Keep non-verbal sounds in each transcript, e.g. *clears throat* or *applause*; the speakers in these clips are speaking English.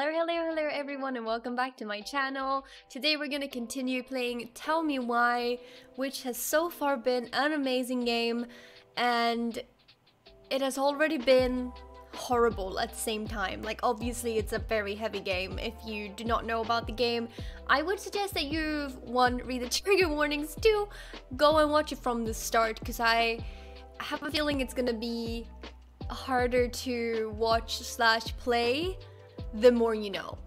Hello, hello, hello everyone and welcome back to my channel. Today we're gonna continue playing Tell Me Why, which has so far been an amazing game and it has already been horrible at the same time. Like obviously it's a very heavy game. If you do not know about the game, I would suggest that you one read the *laughs* trigger warnings, two go and watch it from the start because I have a feeling it's gonna be harder to watch slash play the more you know.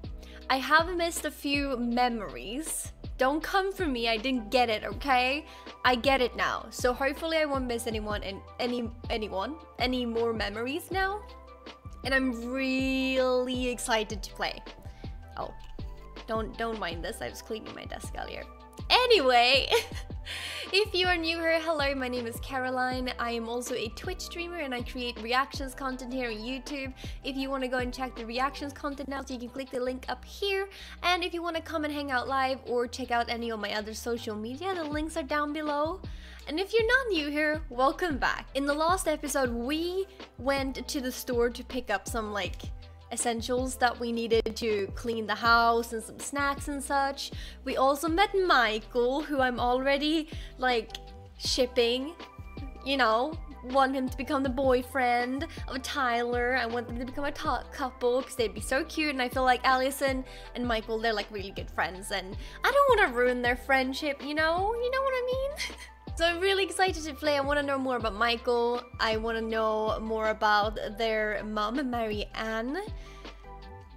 I have missed a few memories. Don't come for me, I didn't get it, okay? I get it now. So hopefully I won't miss anyone and any anyone, any more memories now. And I'm really excited to play. Oh, don't don't mind this, I was cleaning my desk earlier. Anyway, *laughs* if you are new here, hello, my name is Caroline. I am also a Twitch streamer and I create reactions content here on YouTube. If you want to go and check the reactions content out, you can click the link up here. And if you want to come and hang out live or check out any of my other social media, the links are down below. And if you're not new here, welcome back. In the last episode, we went to the store to pick up some like essentials that we needed to clean the house and some snacks and such. We also met Michael, who I'm already like shipping, you know, want him to become the boyfriend of Tyler. I want them to become a couple because they'd be so cute. And I feel like Alyson and Michael, they're like really good friends. And I don't want to ruin their friendship, you know? You know what I mean? *laughs* So I'm really excited to play. I want to know more about Michael. I want to know more about their mom, Mary Ann.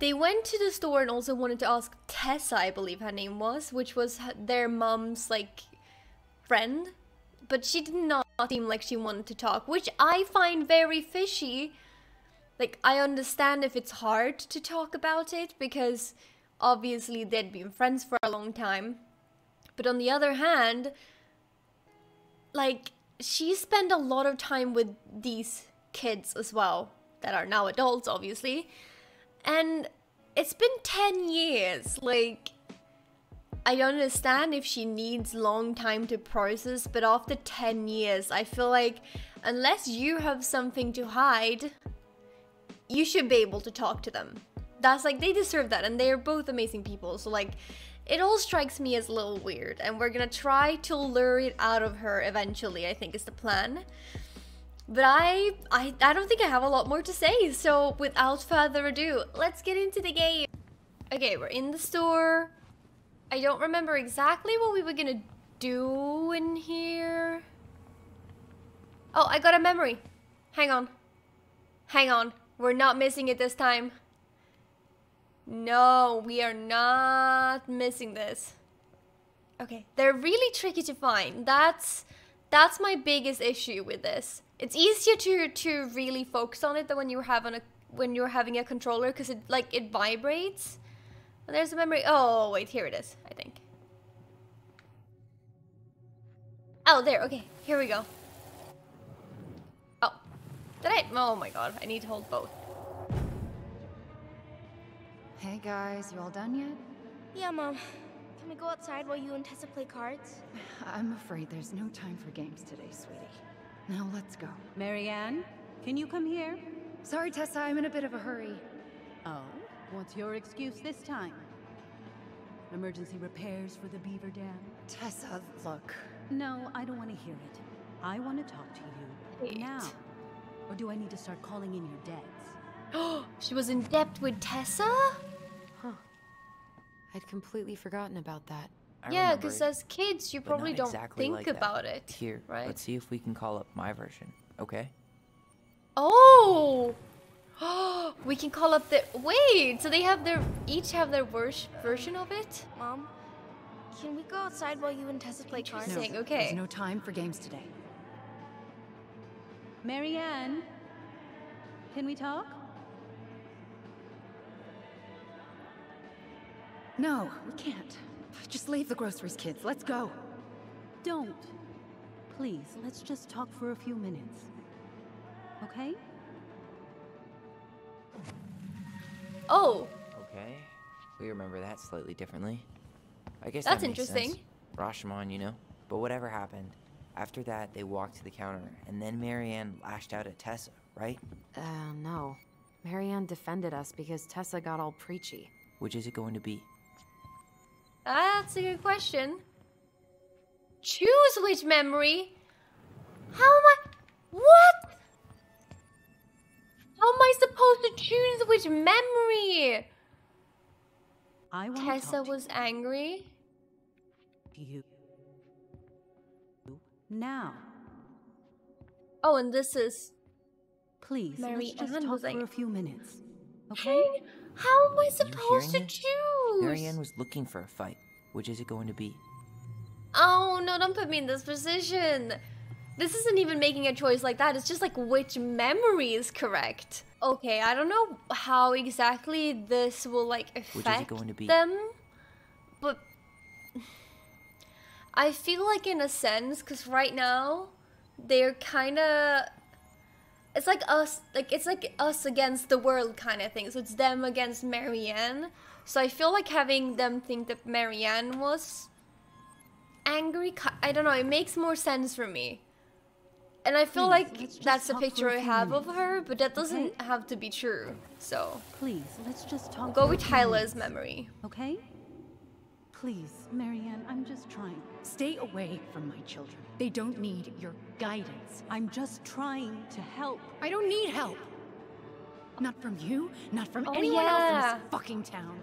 They went to the store and also wanted to ask Tessa, I believe her name was, which was their mom's like friend. But she did not seem like she wanted to talk, which I find very fishy. Like, I understand if it's hard to talk about it because obviously they'd been friends for a long time. But on the other hand, like she spent a lot of time with these kids as well that are now adults obviously. And it's been 10 years like I don't understand if she needs long time to process but after 10 years I feel like unless you have something to hide you should be able to talk to them that's like they deserve that and they're both amazing people so like it all strikes me as a little weird, and we're gonna try to lure it out of her eventually, I think is the plan. But I, I, I don't think I have a lot more to say, so without further ado, let's get into the game. Okay, we're in the store. I don't remember exactly what we were gonna do in here. Oh, I got a memory. Hang on. Hang on. We're not missing it this time. No, we are not missing this. Okay, they're really tricky to find. That's that's my biggest issue with this. It's easier to to really focus on it than when you're having a when you're having a controller because it like it vibrates. And there's a memory. Oh wait, here it is. I think. Oh, there. Okay, here we go. Oh, did I? Oh my god, I need to hold both. Hey guys, you all done yet? Yeah, Mom. Can we go outside while you and Tessa play cards? *sighs* I'm afraid there's no time for games today, sweetie. Now let's go. Marianne, can you come here? Sorry, Tessa, I'm in a bit of a hurry. Oh? What's your excuse this time? Emergency repairs for the beaver dam? Tessa, look. No, I don't want to hear it. I want to talk to you. Wait. Now. Or do I need to start calling in your debts? Oh, *gasps* she was in debt with Tessa? I'd completely forgotten about that. I yeah, because as kids, you probably don't exactly think like that. about it. Here, right? let's see if we can call up my version, okay? Oh! *gasps* we can call up the wait. So they have their each have their worst version of it. Mom, can we go outside while you and Tessa play cards? No, okay. There's no time for games today. Marianne, can we talk? No, we can't. Just leave the groceries, kids. Let's go. Don't. Please, let's just talk for a few minutes. Okay? Oh, Okay. We remember that slightly differently. I guess That's that makes interesting. Sense. Rashomon, you know. But whatever happened, after that they walked to the counter, and then Marianne lashed out at Tessa, right? Uh, no. Marianne defended us because Tessa got all preachy. Which is it going to be? That's a good question. Choose which memory? How am I. What? How am I supposed to choose which memory? I Tessa was angry. you now. Oh, and this is. Please, Mary let's just talk for a few minutes. Okay? How am I supposed to this? choose? Marianne was looking for a fight. Which is it going to be? Oh, no, don't put me in this position. This isn't even making a choice like that. It's just like which memory is correct. Okay, I don't know how exactly this will like is it affect going to be? them, but I feel like in a sense, because right now they're kind of. It's like us, like it's like us against the world kind of thing. So it's them against Marianne. So I feel like having them think that Marianne was angry. I don't know. It makes more sense for me. And I feel Please, like that's the picture i have of her, but that doesn't okay? have to be true. So Please, let's just talk. go a with Tyler's minutes, memory. Okay? Please, Marianne, I'm just trying. Stay away from my children. They don't need your guidance. I'm just trying to help. I don't need help. Not from you, not from Oh, anyone else in this fucking town.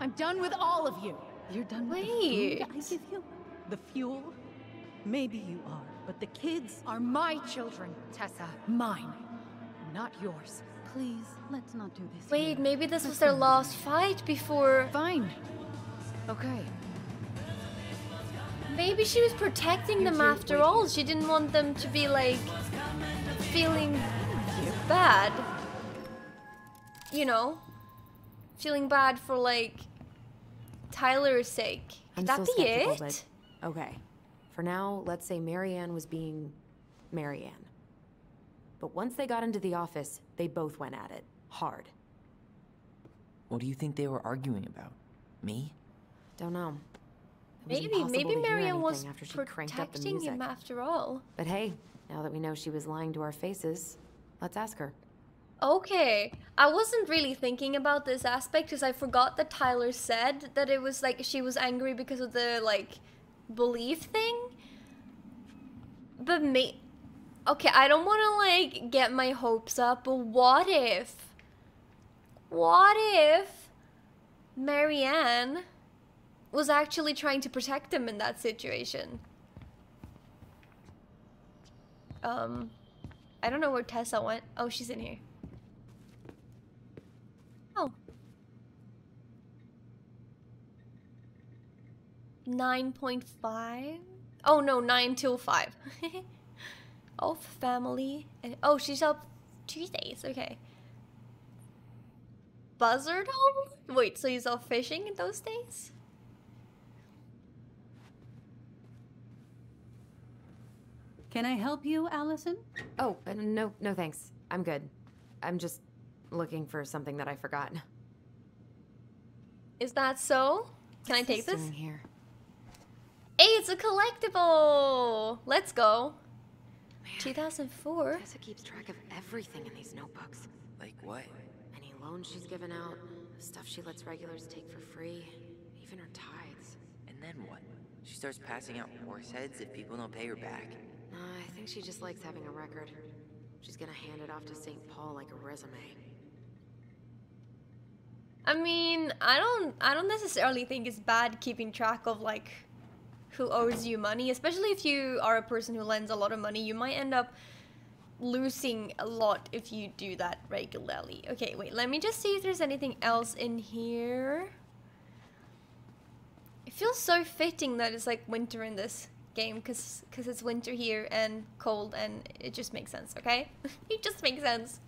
I'm done with all of you. You're done with Wait. the food I give you? The fuel? Maybe you are, but the kids Are my children, Tessa. Mine, not yours. Please, let's not do this. Wait, here. maybe this was Let's their last fight before. Fine. Okay. Maybe she was protecting them two, after wait all. She didn't want them to be like feeling bad. You know, feeling bad for like Tyler's sake. I'm that still be it? but okay. For now, let's say Marianne was being Marianne. But once they got into the office, they both went at it. Hard. What do you think they were arguing about? Me? Don't know. Maybe, maybe Marianne was after she cranked up the protecting him after all. But hey, now that we know she was lying to our faces, let's ask her. Okay, I wasn't really thinking about this aspect because I forgot that Tyler said that it was like she was angry because of the like belief thing. But me, okay, I don't want to like get my hopes up. But what if, what if Marianne was actually trying to protect him in that situation? Um, I don't know where Tessa went. Oh, she's in here. Oh. 9.5? Oh no, 9 till 5. *laughs* Off family. And, oh, she's up Tuesdays. Okay. Buzzard home? Wait, so he's off fishing in those days? Can I help you, Alyson? Oh, uh, no, no thanks. I'm good. I'm just looking for something that I forgot. Is that so? Can I take this? doing here? Hey, it's a collectible! Let's go. Man, 2004? Tessa keeps track of everything in these notebooks. Like what? Any loans she's given out, stuff she lets regulars take for free, even her tithes. And then what? She starts passing out horse heads if people don't pay her back. I think she just likes having a record. She's gonna hand it off to St. Paul like a resume. I mean, I don't I don't necessarily think it's bad keeping track of like who owes you money, especially if you are a person who lends a lot of money. You might end up losing a lot if you do that regularly. Okay, wait, let me just see if there's anything else in here. It feels so fitting that it's like winter in this game because cause it's winter here and cold and it just makes sense, okay? *laughs* it just makes sense.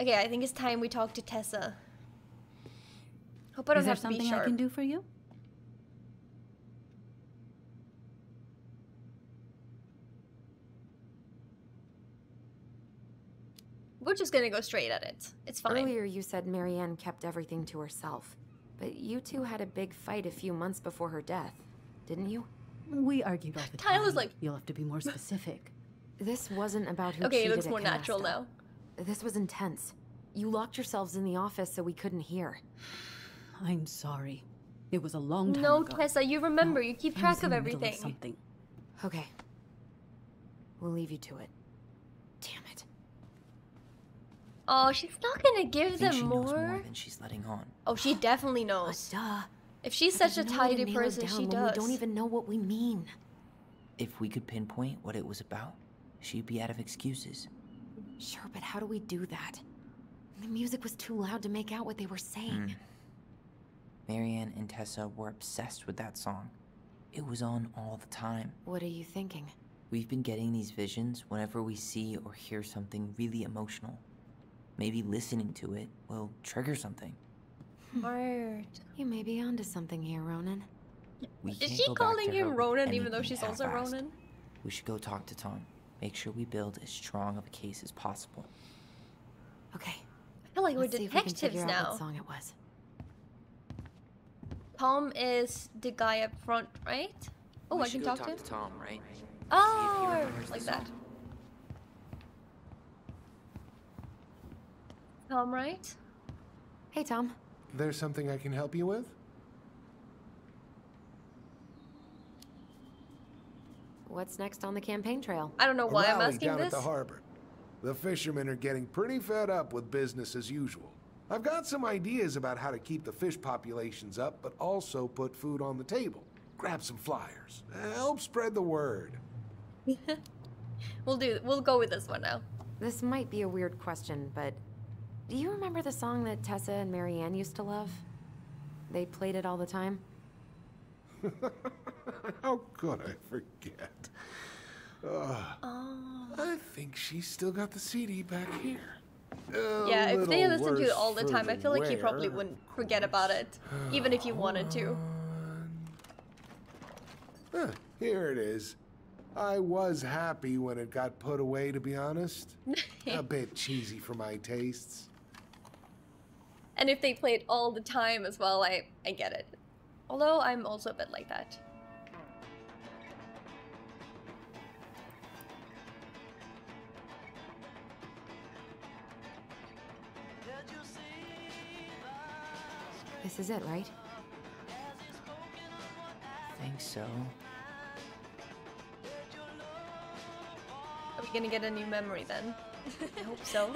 Okay, I think it's time we talk to Tessa. Hope I don't Is there have to be something I can do for you? We're just gonna go straight at it. It's fine. Earlier, you said Marianne kept everything to herself. But you two had a big fight a few months before her death, didn't you? We argued all the time. Tyler's like- You'll have to be more specific. This wasn't about who Okay, it looks more natural now. This was intense. You locked yourselves in the office so we couldn't hear. I'm sorry. It was a long time No, ago. Tessa, you remember. No, you keep track was of in the middle everything. something. Okay. We'll leave you to it. Damn it. Oh, she's not gonna I give think she them knows more. more than she's letting on. Oh, she definitely Uh, knows. duh. If she's such a there's no way to tidy person, down she does. We don't even know what we mean. If we could pinpoint what it was about, she'd be out of excuses. Sure, but how do we do that? The music was too loud to make out what they were saying. Hmm. Marianne and Tessa were obsessed with that song. It was on all the time. What are you thinking? We've been getting these visions whenever we see or hear something really emotional. Maybe listening to it will trigger something. Smart. You may be onto something here, Ronan. We Is she calling him Ronan even though she's also half-assed. Ronan? We should go talk to Tom. Make sure we build as strong of a case as possible. Okay. I feel like we're let's see if we can detectives figure out now. what song it was. Tom is the guy up front, right? Oh, We I should can go talk, talk to him? to Tom, right? Oh, remembers like that. song. Tom, right? Hey, Tom. There's something I can help you with? What's next on the campaign trail? I don't know why I'm rally asking down this. at the harbor. The fishermen are getting pretty fed up with business as usual. I've got some ideas about how to keep the fish populations up, but also put food on the table. Grab some flyers. Help spread the word. *laughs* We'll do. We'll go with this one now. This might be a weird question, but do you remember the song that Tessa and Marianne used to love? They played it all the time. *laughs* How could I forget? Ugh. I think she's still got the CD back here. A Yeah, if they little listen to it all the time, I feel like you probably wouldn't forget about it, even if you wanted to. Huh, here it is. I was happy when it got put away, to be honest. *laughs* A bit cheesy for my tastes. And if they play it all the time as well, I I get it. Although I'm also a bit like that. This is it, right? I Think so. Are we gonna get a new memory then? *laughs* I hope so.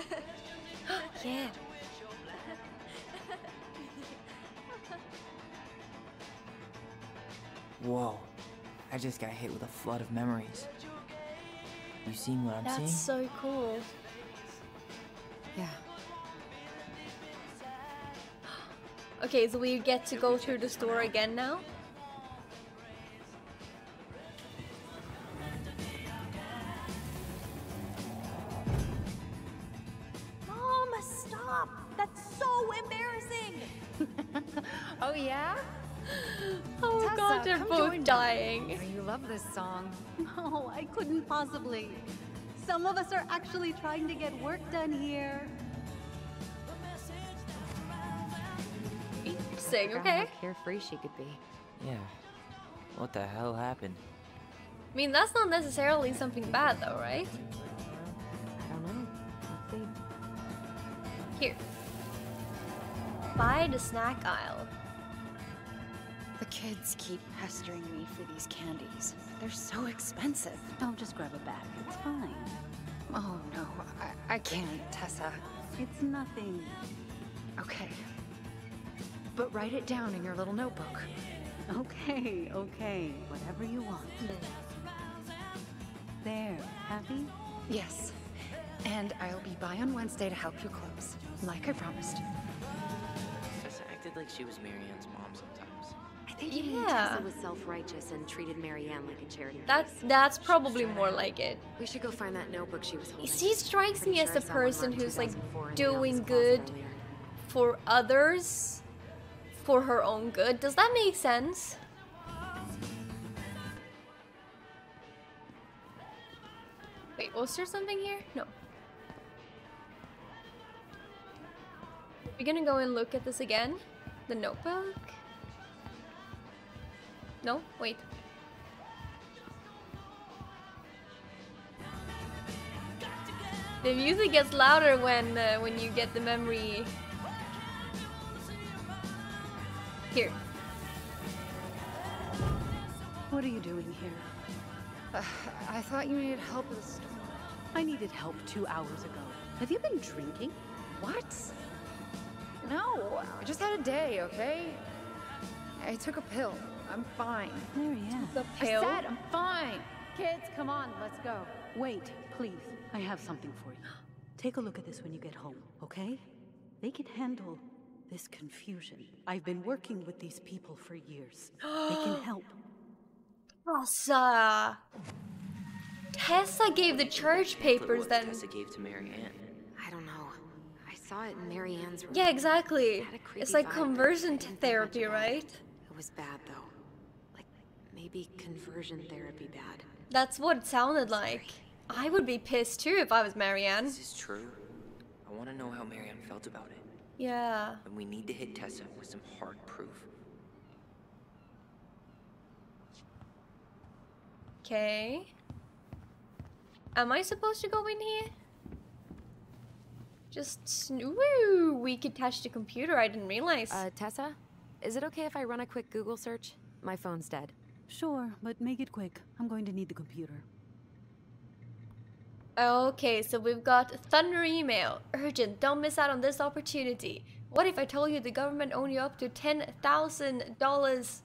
*gasps* yeah. Whoa. I just got hit with a flood of memories. You seen what I'm That's seeing? so cool. Yeah. *gasps* Okay, so we get to go through the store again now? Possibly. Some of us are actually trying to get work done here. Interesting, okay? How carefree she could be. Yeah. What the hell happened? I mean, that's not necessarily something bad though, right? I don't know. Let's see. Here. Buy the snack aisle. The kids keep pestering me for these candies. They're so expensive. Oh, just grab a bag. It's fine. Oh, no. I, I can't, Tessa. It's nothing. Okay. But write it down in your little notebook. Okay, okay. Whatever you want. There. Happy? Yes. And I'll be by on Wednesday to help you close, like I promised. Tessa acted like she was Marianne's mom sometimes. Think Yeah. Was self-righteous and treated Marianne like a charity. That's that's probably more like it. We should go find that notebook she was holding. She strikes Pretty me as the I person who's like 2004 in the office doing good earlier. for others for her own good. Does that make sense? Wait, was there something here? No. We're gonna go and look at this again? The notebook? No? Wait. The music gets louder when uh, when you get the memory. Here. What are you doing here? Uh, I thought you needed help with the storm. I needed help two hours ago. Have you been drinking? What? No, I just had a day, okay? I took a pill. I'm fine. Marianne. The I said I'm fine. Kids, come on, let's go. Wait, please. I have something for you. *gasps* Take a look at this when you get home, okay? They can handle this confusion. I've been working with these people for years. they can *gasps* help. Tessa. Tessa gave the church Look papers what then. Tessa gave to Marianne. I don't know. I saw it in Marianne's room. Yeah, exactly. Had It's like vibe, conversion didn't think much therapy, right? It was bad though. Like maybe conversion therapy bad. That's what it sounded like. I would be pissed too if I was Marianne. This is true. I want to know how Marianne felt about it. Yeah. And we need to hit Tessa with some hard proof. Okay. Am I supposed to go in here? Just sn- woo! We could touch the computer. I didn't realize. Uh, Tessa, is it okay if I run a quick Google search? My phone's dead. Sure, but make it quick. I'm going to need the computer. Okay, so we've got Thunder email. Urgent, don't miss out on this opportunity. What if I told you the government owned you up to $10,000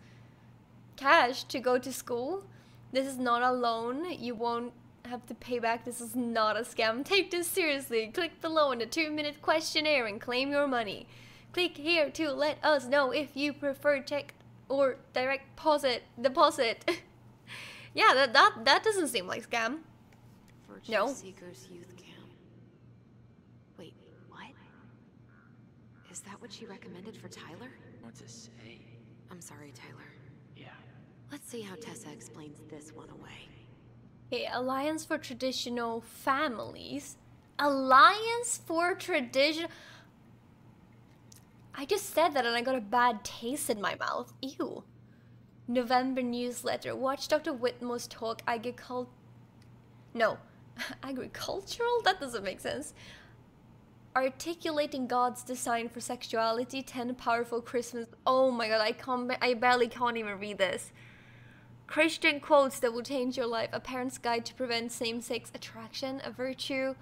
cash to go to school? This is not a loan. You won't have to pay back. This is not a scam. *laughs* Take this seriously. Click below in the two minute questionnaire and claim your money. Click here to let us know if you prefer check or direct deposit. Deposit. *laughs* yeah, that, that, that doesn't seem like scam. Virtue No. Seekers Youth Camp. Wait, what? Is that what she recommended for Tyler? What to say? I'm sorry, Tyler. Yeah. Let's see how Tessa explains this one away. Okay, Alliance for Traditional Families. Alliance for Tradition. I just said that and I got a bad taste in my mouth. Ew. November newsletter. Watch Dr. Whitmore's talk. Agricult. No. *laughs* Agricultural? That doesn't make sense. Articulating God's design for sexuality. 10 powerful Christmas. Oh my god, I can't. I barely can't even read this. Christian quotes that will change your life. A parent's guide to prevent same-sex attraction. A virtue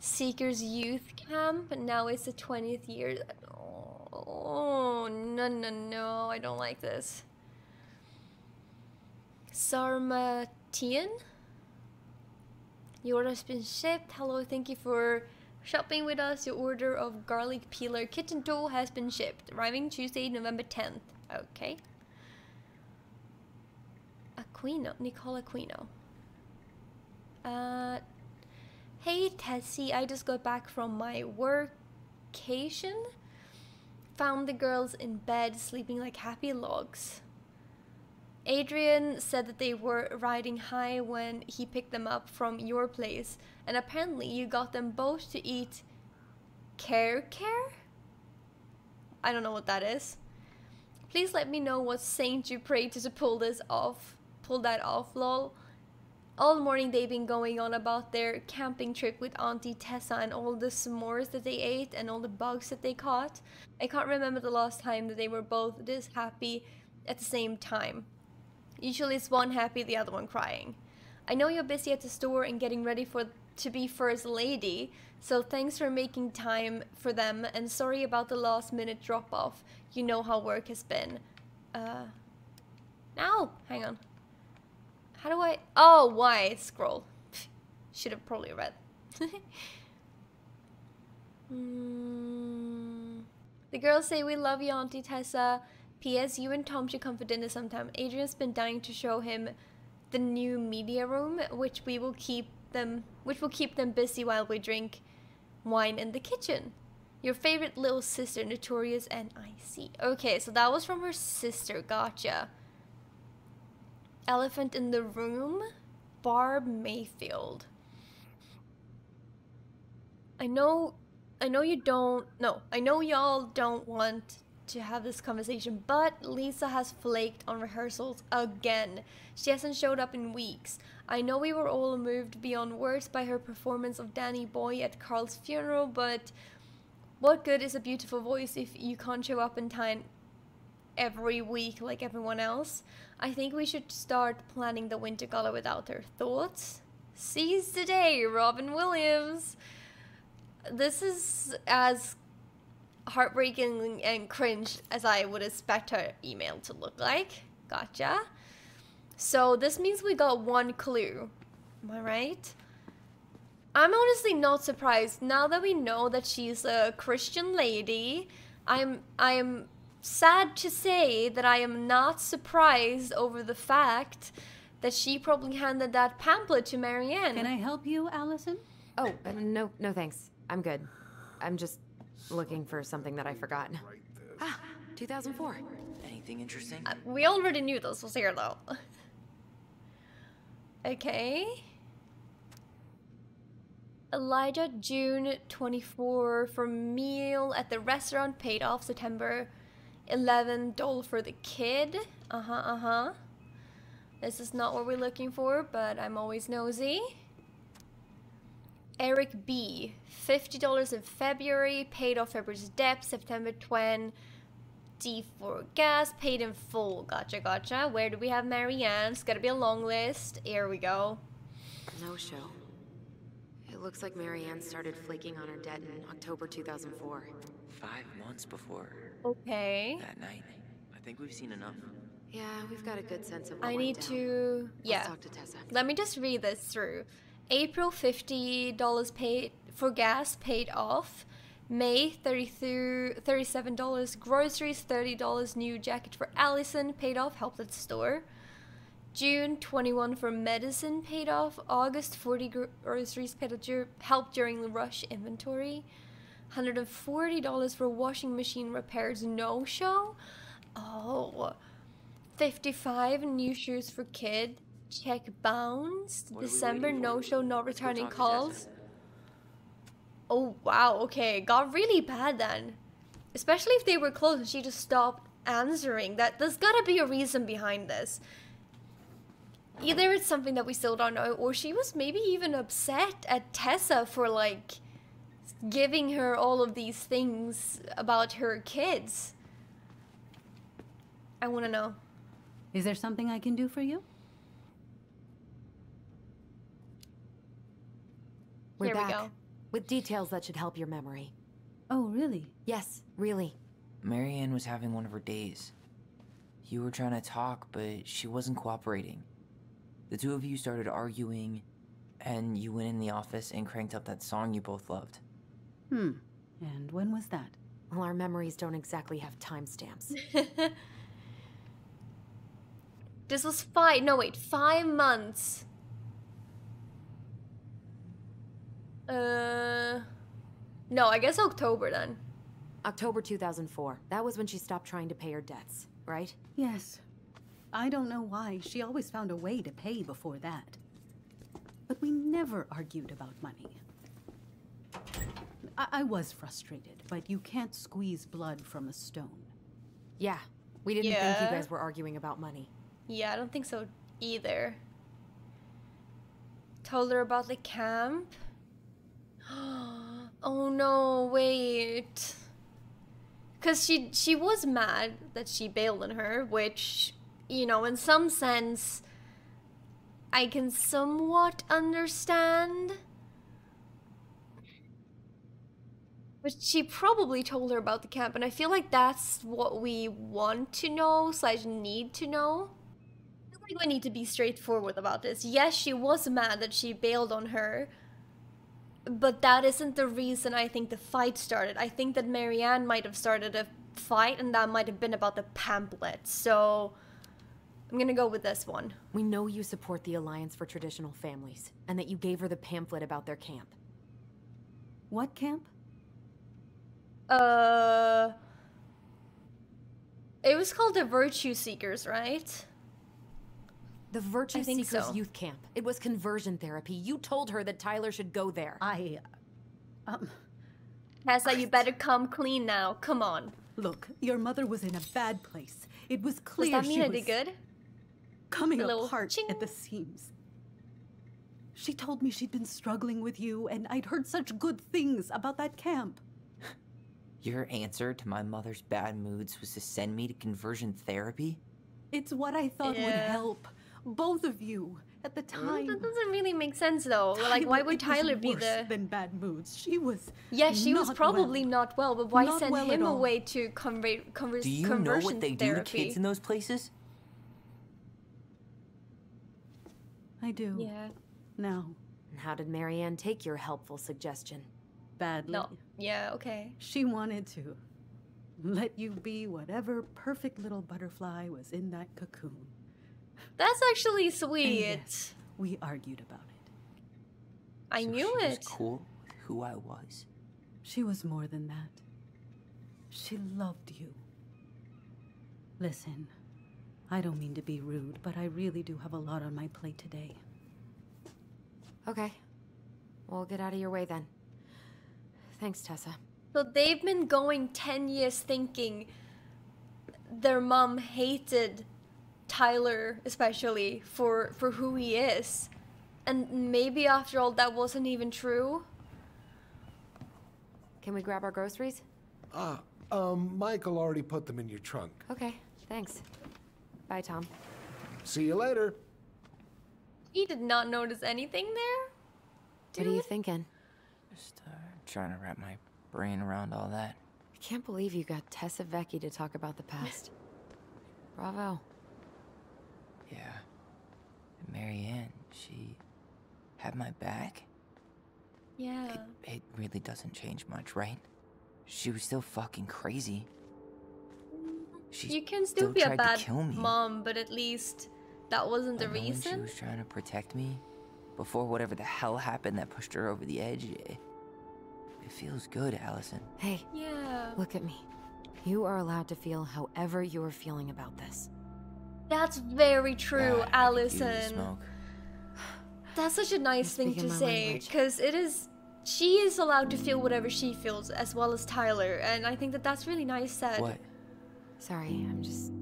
seekers youth camp. Now it's the 20th year. Oh, no, no, no. I don't like this. Sarmatian? Your order has been shipped. Hello, thank you for shopping with us. Your order of garlic peeler kitchen tool has been shipped. Arriving Tuesday, November 10th. Okay. Aquino, Nicole Aquino. Uh, hey Tessie, I just got back from my workcation. Found the girls in bed sleeping like happy logs. Adrian said that they were riding high when he picked them up from your place, and apparently you got them both to eat care care? I don't know what that is. Please let me know what saint you prayed to to pull this off. Pull that off, lol. All morning they've been going on about their camping trip with Auntie Tessa and all the s'mores that they ate and all the bugs that they caught. I can't remember the last time that they were both this happy at the same time. Usually it's one happy, the other one crying. I know you're busy at the store and getting ready for to be first lady, so thanks for making time for them and sorry about the last minute drop off. You know how work has been. Uh now, hang on. How do I Oh, why scroll? Should have probably read. *laughs* Mm. The girls say we love you, Auntie Tessa. P.S. You and Tom should come for dinner sometime. Adrian's been dying to show him the new media room, which we will keep them, which will keep them busy while we drink wine in the kitchen. Your favorite little sister, Notorious and Icy. Okay, so that was from her sister. Gotcha. Elephant in the room, Barb Mayfield. I know, I know you don't. No, I know y'all don't want to have this conversation, but Lisa has flaked on rehearsals again. She hasn't showed up in weeks. I know we were all moved beyond words by her performance of Danny Boy at Carl's funeral, but what good is a beautiful voice if you can't show up in time every week like everyone else? I think we should start planning the winter gala without her. Thoughts? Seize the day, Robin Williams. This is as heartbreaking and cringe as I would expect her email to look like. Gotcha. So this means we got one clue. Am I right? I'm honestly not surprised now that we know that she's a Christian lady. I'm I am sad to say that I am not surprised over the fact that she probably handed that pamphlet to Marianne. Can I help you, Alyson? Oh, uh, no, no thanks. I'm good. I'm just looking for something that I forgot. Ah, 2004. Anything interesting? Uh, we already knew this was here though. okay. Elijah June 24 for meal at the restaurant paid off September 11 doll for the kid. Uh-huh, uh-huh. This is not what we're looking for, but I'm always nosy. Eric B. $50 in February, paid off February's debt, September 20. D for gas, paid in full. Gotcha, gotcha. Where do we have Marianne? It's gotta be a long list. Here we go. No show. It looks like Marianne started flaking on her debt in October 2004. Five months before Okay. that night. I think we've seen enough. Yeah, we've got a good sense of what I went need down. to. Let's Yeah. talk to Tessa. Let me just read this through. April $50 paid for gas paid off. May 32 $37. Groceries $30. New jacket for Alyson paid off. Helped at the store. June 21 for medicine paid off. August 40 gro- groceries paid off dur- helped during the rush inventory. $140 for washing machine repairs no show. Oh. 55 new shoes for kid. Check bounced. What December no show, no returning calls. Oh wow, okay. Got really bad then. Especially if they were close and she just stopped answering. That there's gotta be a reason behind this. Either it's something that we still don't know, or she was maybe even upset at Tessa for like giving her all of these things about her kids. I wanna know. Is there something I can do for you? We're Here we back. go. With details that should help your memory. Oh, really? Yes, really. Marianne was having one of her days. You were trying to talk, but she wasn't cooperating. The two of you started arguing, and you went in the office and cranked up that song you both loved. Hmm. And when was that? Well, our memories don't exactly have timestamps. *laughs* This was five. No, wait, five months. Uh, no, I guess October then. October 2004. That was when she stopped trying to pay her debts, right? Yes. I don't know why. She always found a way to pay before that. But we never argued about money. I, I was frustrated, but you can't squeeze blood from a stone. Yeah. We didn't think you guys were arguing about money. Yeah, I don't think so either. Told her about the camp. *gasps* oh no, wait. Cause she she was mad that she bailed on her, which, you know, in some sense I can somewhat understand. But she probably told her about the camp, and I feel like that's what we want to know slash need to know. I feel like we need to be straightforward about this. Yes, she was mad that she bailed on her, but that isn't the reason I think the fight started. I think that Marianne might have started a fight, and that might have been about the pamphlet. So I'm gonna go with this one. We know you support the Alliance for Traditional Families, and that you gave her the pamphlet about their camp. What camp? Uh, it was called the Virtue Seekers, right? The Virtue Seekers so. Youth Camp. It was conversion therapy. You told her that Tyler should go there. I. Um. Tessa, you better come clean now. Come on. Look, your mother was in a bad place. It was Does clear that mean she I was did good? coming apart ching. at the seams. She told me she'd been struggling with you, and I'd heard such good things about that camp. Your answer to my mother's bad moods was to send me to conversion therapy? It's what I thought would help both of you at the time. That doesn't really make sense though. Like, why Tyler, would it was Tyler be worse the? than bad moods? She was. Yeah, she was probably well. not well, but why Not send well him away to conver- converse, Do you know what they do to kids in those places? I do. Yeah. Now, And how did Marianne take your helpful suggestion? Badly. No. Yeah. Okay. She wanted to let you be whatever perfect little butterfly was in that cocoon. That's actually And sweet. yes, we argued about it. I So knew she it. Was cool with who I was. She was more than that. She loved you. Listen, I don't mean to be rude, but I really do have a lot on my plate today. Okay. We'll get out of your way then. Thanks, Tessa. So they've been going 10 years thinking their mom hated Tyler especially for for who he is. And maybe after all that wasn't even true. Can we grab our groceries? Ah, um, Michael already put them in your trunk. Okay, thanks. Bye, Tom. See you later. He did not notice anything there. What are you thinking? Just uh, trying to wrap my brain around all that. I can't believe you got Tessa Vecchi to talk about the past. Bravo. Yeah. And Marianne, she had my back. Yeah. It really doesn't change much, right? She was still fucking crazy. She You can still still be a bad mom, but at least that wasn't the reason. She was trying to protect me before whatever the hell happened that pushed her over the edge. It, it feels good, Alyson. Hey, Yeah. look at me. You are allowed to feel however you are feeling about this. That's very true, I could use the Alyson. Smoke. That's such a nice thing to say because it is she is allowed to feel whatever she feels as well as Tyler and I think that that's really nice said. What? Sorry, I'm just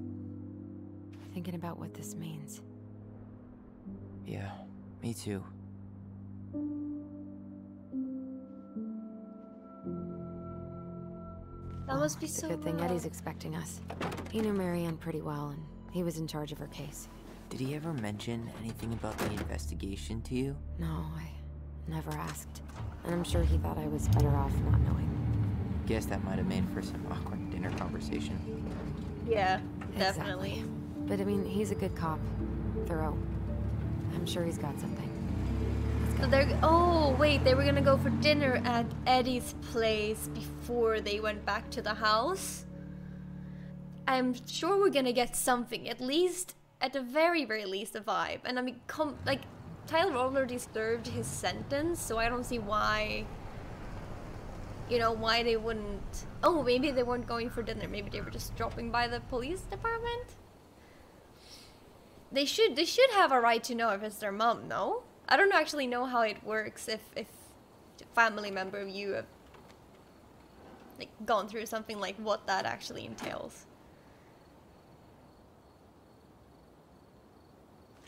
thinking about what this means. Yeah, me too. That must be It's so a good thing rough. Eddie's expecting us. He knew Marianne pretty well, and he was in charge of her case. Did he ever mention anything about the investigation to you? No, I never asked. And I'm sure he thought I was better off not knowing. Guess that might have made for some awkward dinner conversation. Yeah, definitely. Exactly. But I mean, he's a good cop. Thorough. I'm sure he's got something. So they're oh wait, they were gonna go for dinner at Eddie's place before they went back to the house. I'm sure we're gonna get something, at least at the very very least a vibe. And I mean, come like Tyler already served his sentence, so I don't see why. You know why they wouldn't? Oh, maybe they weren't going for dinner. Maybe they were just dropping by the police department. They should they should have a right to know if it's their mom, no? I don't actually know how it works if if a family member of you have like gone through something like what that actually entails.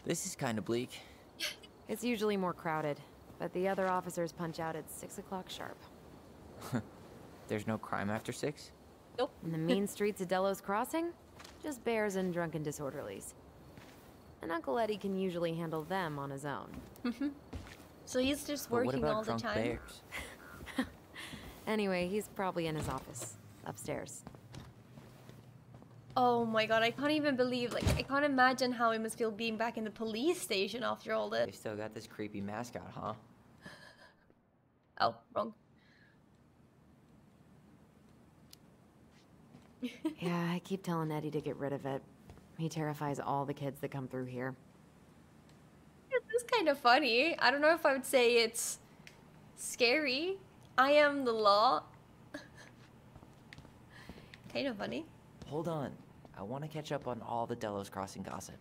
This is kind of bleak. *laughs* It's usually more crowded, but the other officers punch out at 6 o'clock sharp. *laughs* There's no crime after six? Nope. In the mean *laughs* streets of Delos Crossing, just bears and drunken disorderlies. And Uncle Eddie can usually handle them on his own. Mm-hmm. So he's just But what working about all the drunk time. bears? *laughs* Anyway, he's probably in his office, upstairs. Oh my god, I can't even believe like I can't imagine how it must feel being back in the police station after all this. They this. still got this creepy mascot, huh? *laughs* Oh, wrong. *laughs* yeah, I keep telling Eddie to get rid of it. He terrifies all the kids that come through here. It's kind of funny. I don't know if I would say it's scary. I am the law. *laughs* kind of funny. Hold on. I want to catch up on all the Delos Crossing gossip.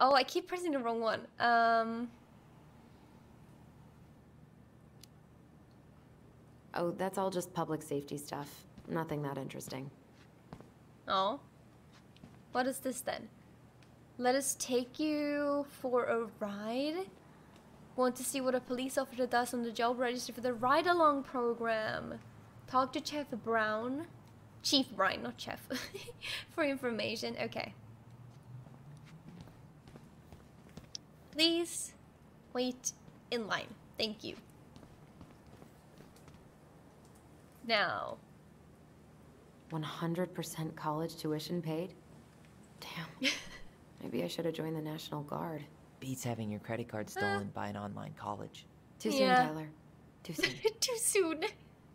Oh, I keep pressing the wrong one. Um, Oh, that's all just public safety stuff. Nothing that interesting. Oh. What is this then? Let us take you for a ride? Want to see what a police officer does on the job? Register for the ride along program. Talk to Chef Brown. Chief Brown, not Chef. *laughs* for information. Okay. Please wait in line. Thank you. Now, 100% college tuition paid? Damn. *laughs* Maybe I should have joined the National Guard. Beats having your credit card stolen by an online college. Too soon, Yeah. Tyler. Too soon. *laughs* too soon.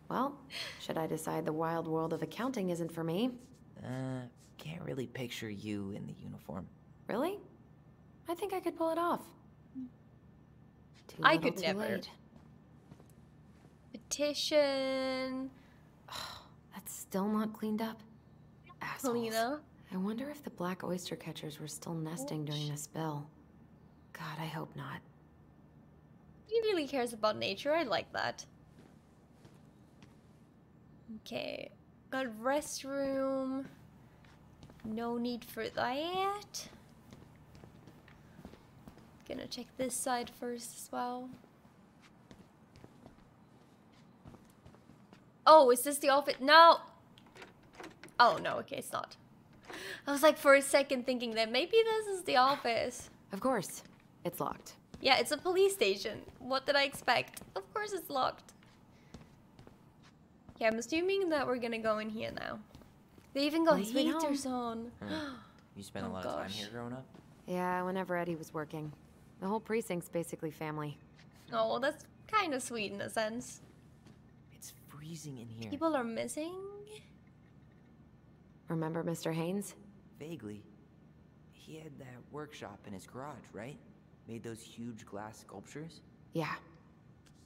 well, should I decide the wild world of accounting isn't for me? Uh, can't really picture you in the uniform. Really? I think I could pull it off. Too I little, could too never. late. Petition. *sighs* That's still not cleaned up. Assholes. Helena. I wonder if the black oyster catchers were still nesting during the spill. God, I hope not. He really cares about nature. I like that. Okay. Got restroom. No need for that. Gonna check this side first as well. Oh, is this the office? No! Oh, no, okay, it's not. I was like for a second thinking that maybe this is the office. Of course, it's locked. Yeah, it's a police station. What did I expect? Of course it's locked. Yeah, I'm assuming that we're gonna go in here now. They even got Home heaters on. *gasps* You spent Oh, a lot of time here growing up? Yeah, whenever Eddie was working. The whole precinct's basically family. oh, well, that's kind of sweet in a sense. It's freezing in here. People are missing? Remember Mr. Haynes? Vaguely. He had that workshop in his garage, right? Made those huge glass sculptures? Yeah.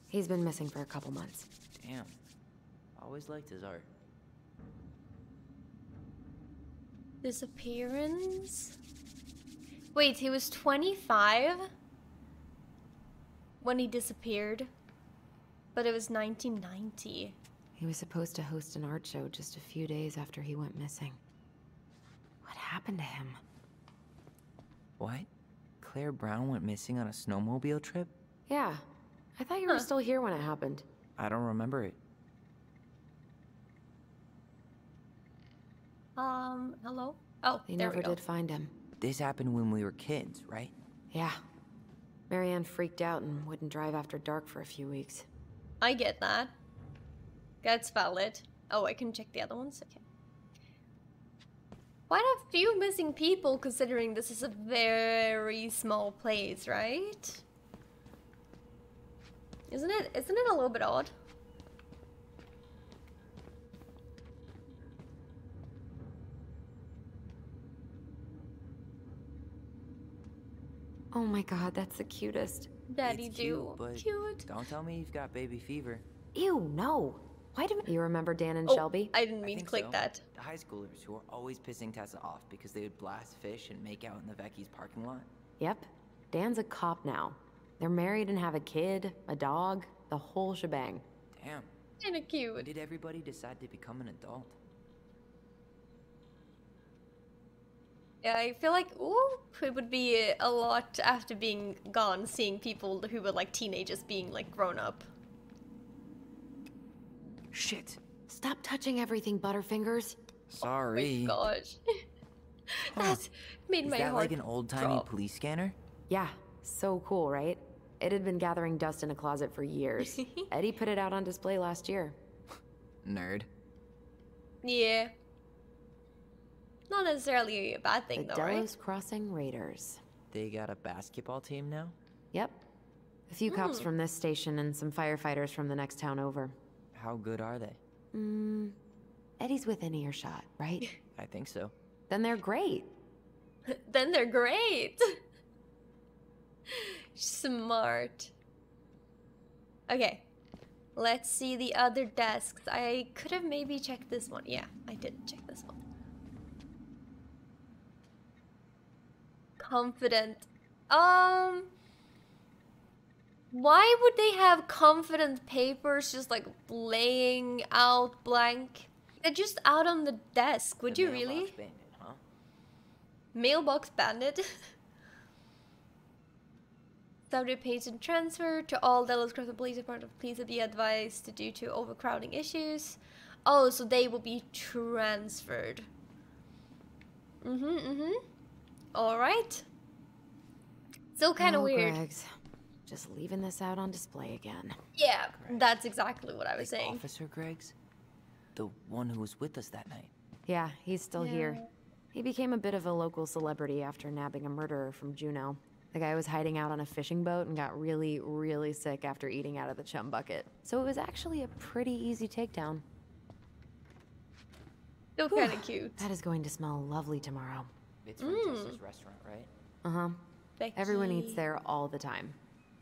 He's been missing for a couple months. Damn. Always liked his art. Disappearance? Wait, he was 25? When he disappeared? But it was 1990. He was supposed to host an art show just a few days after he went missing. What happened to him? What? Claire Brown went missing on a snowmobile trip? Yeah. I thought you Huh. were still here when it happened. I don't remember it. Um, hello? Oh, They there never we go. did find him. This happened when we were kids, right? Yeah. Marianne freaked out and wouldn't drive after dark for a few weeks. I get that. That's valid. Oh, I can check the other ones? Okay. Quite a few missing people considering this is a very small place, right? Isn't it isn't it a little bit odd? Oh my god, that's the cutest. Daddy It's do. cute, but Cute. Don't tell me you've got baby fever. Ew, no. Why do you remember Dan and Oh, Shelby? I didn't mean to click so. that. The high schoolers who were always pissing Tessa off because they would blast fish and make out in the Vecchi's parking lot. Yep. Dan's a cop now. They're married and have a kid, a dog, the whole shebang. Damn. Kinda When cute. did everybody decide to become an adult? Yeah, I feel like, ooh, it would be a lot after being gone, seeing people who were like teenagers being like grown up. Shit. Stop touching everything, Butterfingers. Sorry. Oh, my gosh. *laughs* that made Is my that heart like an old timey police scanner? Yeah, so cool, right? It had been gathering dust in a closet for years. *laughs* Eddie put it out on display last year. Nerd. Yeah. Not necessarily a bad thing the though, right? Delos Crossing Raiders. They got a basketball team now? Yep. A few cops Hmm. from this station and some firefighters from the next town over. How good are they? Mm, Eddie's within earshot, right? *laughs* I think so. then they're great. *laughs* then they're great. *laughs* Smart. Okay. Let's see the other desks. I could have maybe checked this one. Yeah, I did check this one. Confident. Um why would they have confident papers just like laying out blank? They're just out on the desk. Would The you really? Bandit, huh? Mailbox bandit. *laughs* Subject patient transfer to all Delos Crossing Police Department. Please be advised to due to overcrowding issues. Oh, so they will be transferred. Mm-hmm, mm-hmm. Alright. Still kind of oh, weird. Greg's. Just leaving this out on display again. Yeah, that's exactly what I was Like saying. Officer Greggs? The one who was with us that night. Yeah, he's still here. He became a bit of a local celebrity after nabbing a murderer from Juneau. The guy was hiding out on a fishing boat and got really, really sick after eating out of the chum bucket. So it was actually a pretty easy takedown. Still kind of cute. That is going to smell lovely tomorrow. It's from Tessa's restaurant, right? Uh huh. Everyone eats there all the time.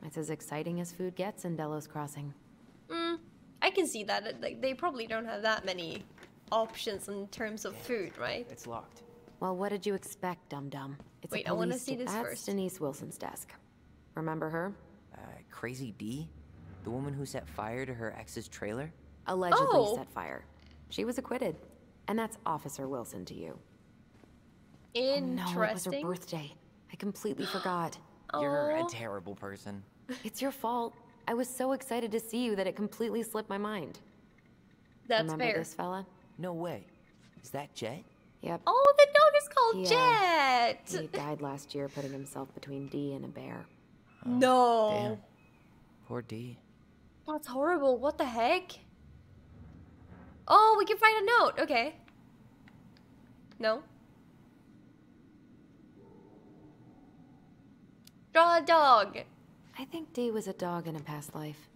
It's as exciting as food gets in Delos Crossing. Mm, I can see that. Like they probably don't have that many options in terms of food, right? It's locked. Well, what did you expect, Dum Dum? It's Wait, a I wanna see sta- this That's first. Denise Wilson's desk. Remember her? Uh, Crazy D? The woman who set fire to her ex's trailer? Allegedly Oh. set fire. She was acquitted. And that's Officer Wilson to you. Interesting. No, it was her birthday. I completely forgot. *gasps* You're a terrible person. *laughs* It's your fault. I was so excited to see you that it completely slipped my mind. That's Remember fair. this fella? No way. Is that Jet? Yep. Oh, the dog is called Yeah. Jet. He died last year putting himself between Dee and a bear. *laughs* no, Damn. Poor D. that's horrible. What the heck? Oh, we can find a note. Okay. No. Draw a dog. I think Dee was a dog in a past life.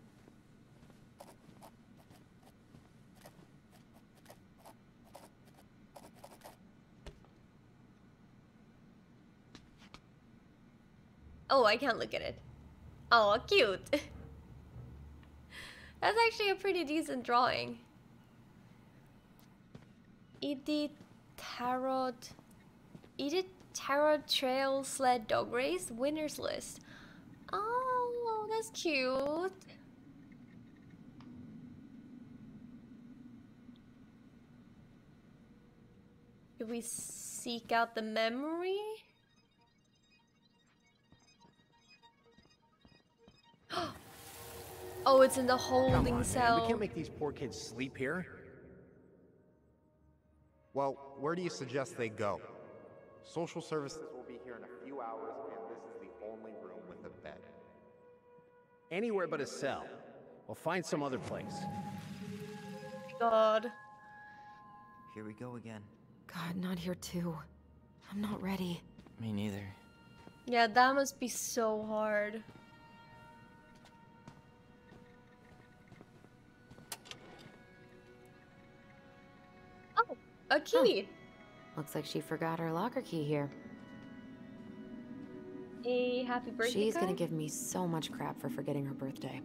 Oh, I can't look at it. Oh, cute. *laughs* That's actually a pretty decent drawing. Edith Tarot. Edith Tarot Trail Sled Dog Race Winners List. Oh, that's cute. Should we seek out the memory? *gasps* Oh, it's in the holding on, man. cell. We can't make these poor kids sleep here. Well, where do you suggest they go? Social services Anywhere but a cell. We'll find some other place. God. Here we go again. God, not here too. I'm not ready. Me neither. Yeah, that must be so hard. Oh, a key. Looks like she forgot her locker key here. A happy birthday She's gonna give me so much crap for forgetting her birthday.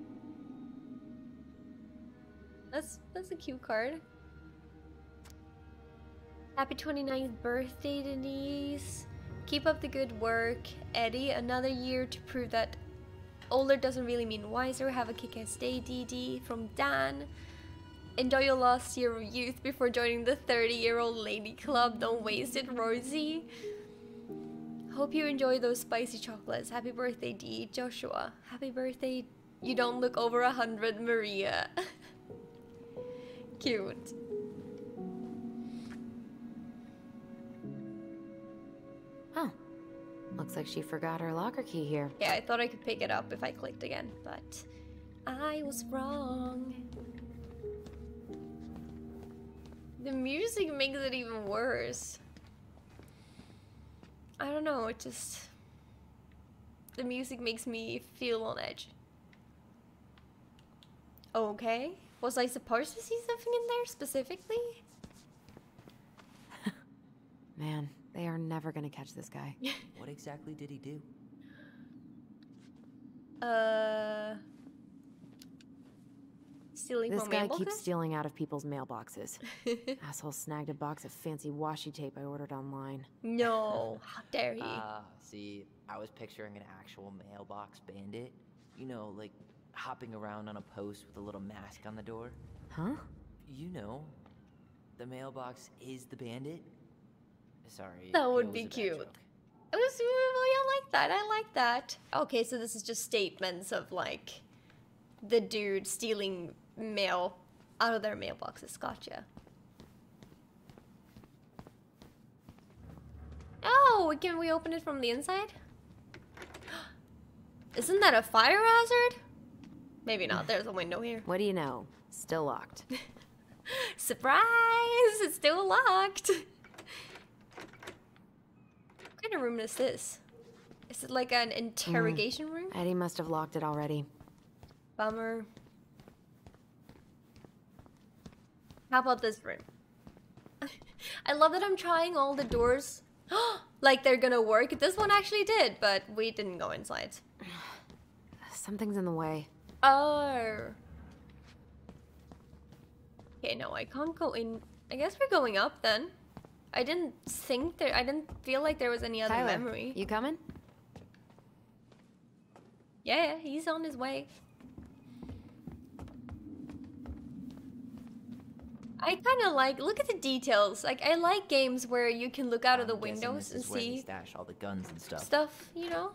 That's that's a cute card. Happy 29th birthday, Denise. Keep up the good work, Eddie. Another year to prove that older doesn't really mean wiser. Have a kick-ass day, DD. From Dan. Enjoy your last year of youth before joining the 30-year-old lady club. Don't waste it, Rosie. Hope you enjoy those spicy chocolates. Happy birthday, D. Joshua. Happy birthday. You don't look over a hundred, Maria. *laughs* Cute. Oh, looks like she forgot her locker key here. Yeah, I thought I could pick it up if I clicked again, but I was wrong. The music makes it even worse. I don't know, it just. The music makes me feel on edge. Okay. Was I supposed to see something in there specifically? *laughs* Man, they are never gonna catch this guy. What exactly did he do? Uh. Stealing This from guy keeps stealing out of people's mailboxes. *laughs* Asshole snagged a box of fancy washi tape I ordered online. No, *laughs* how dare he? Ah, see, I was picturing an actual mailbox bandit. You know, like hopping around on a post with a little mask on the door. Huh? You know, the mailbox is the bandit? Sorry. That would be cute. joke. It was well, I like that. I like that. Okay, so this is just statements of like the dude stealing mail out of their mailboxes. Gotcha. Oh, can we open it from the inside? *gasps* Isn't that a fire hazard? Maybe not. There's a window here. What do you know? Still locked. *laughs* Surprise! It's still locked. What kind of room is this? Is it like an mm. interrogation room? Eddie must have locked it already. Bummer. How about this room? I love that I'm trying all the doors *gasps* like they're gonna work. This one actually did, but we didn't go inside. *sighs* Something's in the way. Oh. Okay, no, I can't go in. I guess we're going up then. I didn't think there. I didn't feel like there was any other Tyler, memory. you coming? Yeah, yeah, he's on his way. I kind of like look at the details. Like I like games where you can look out of the I'm guessing windows this and is where see stash all the guns and stuff. stuff. You know.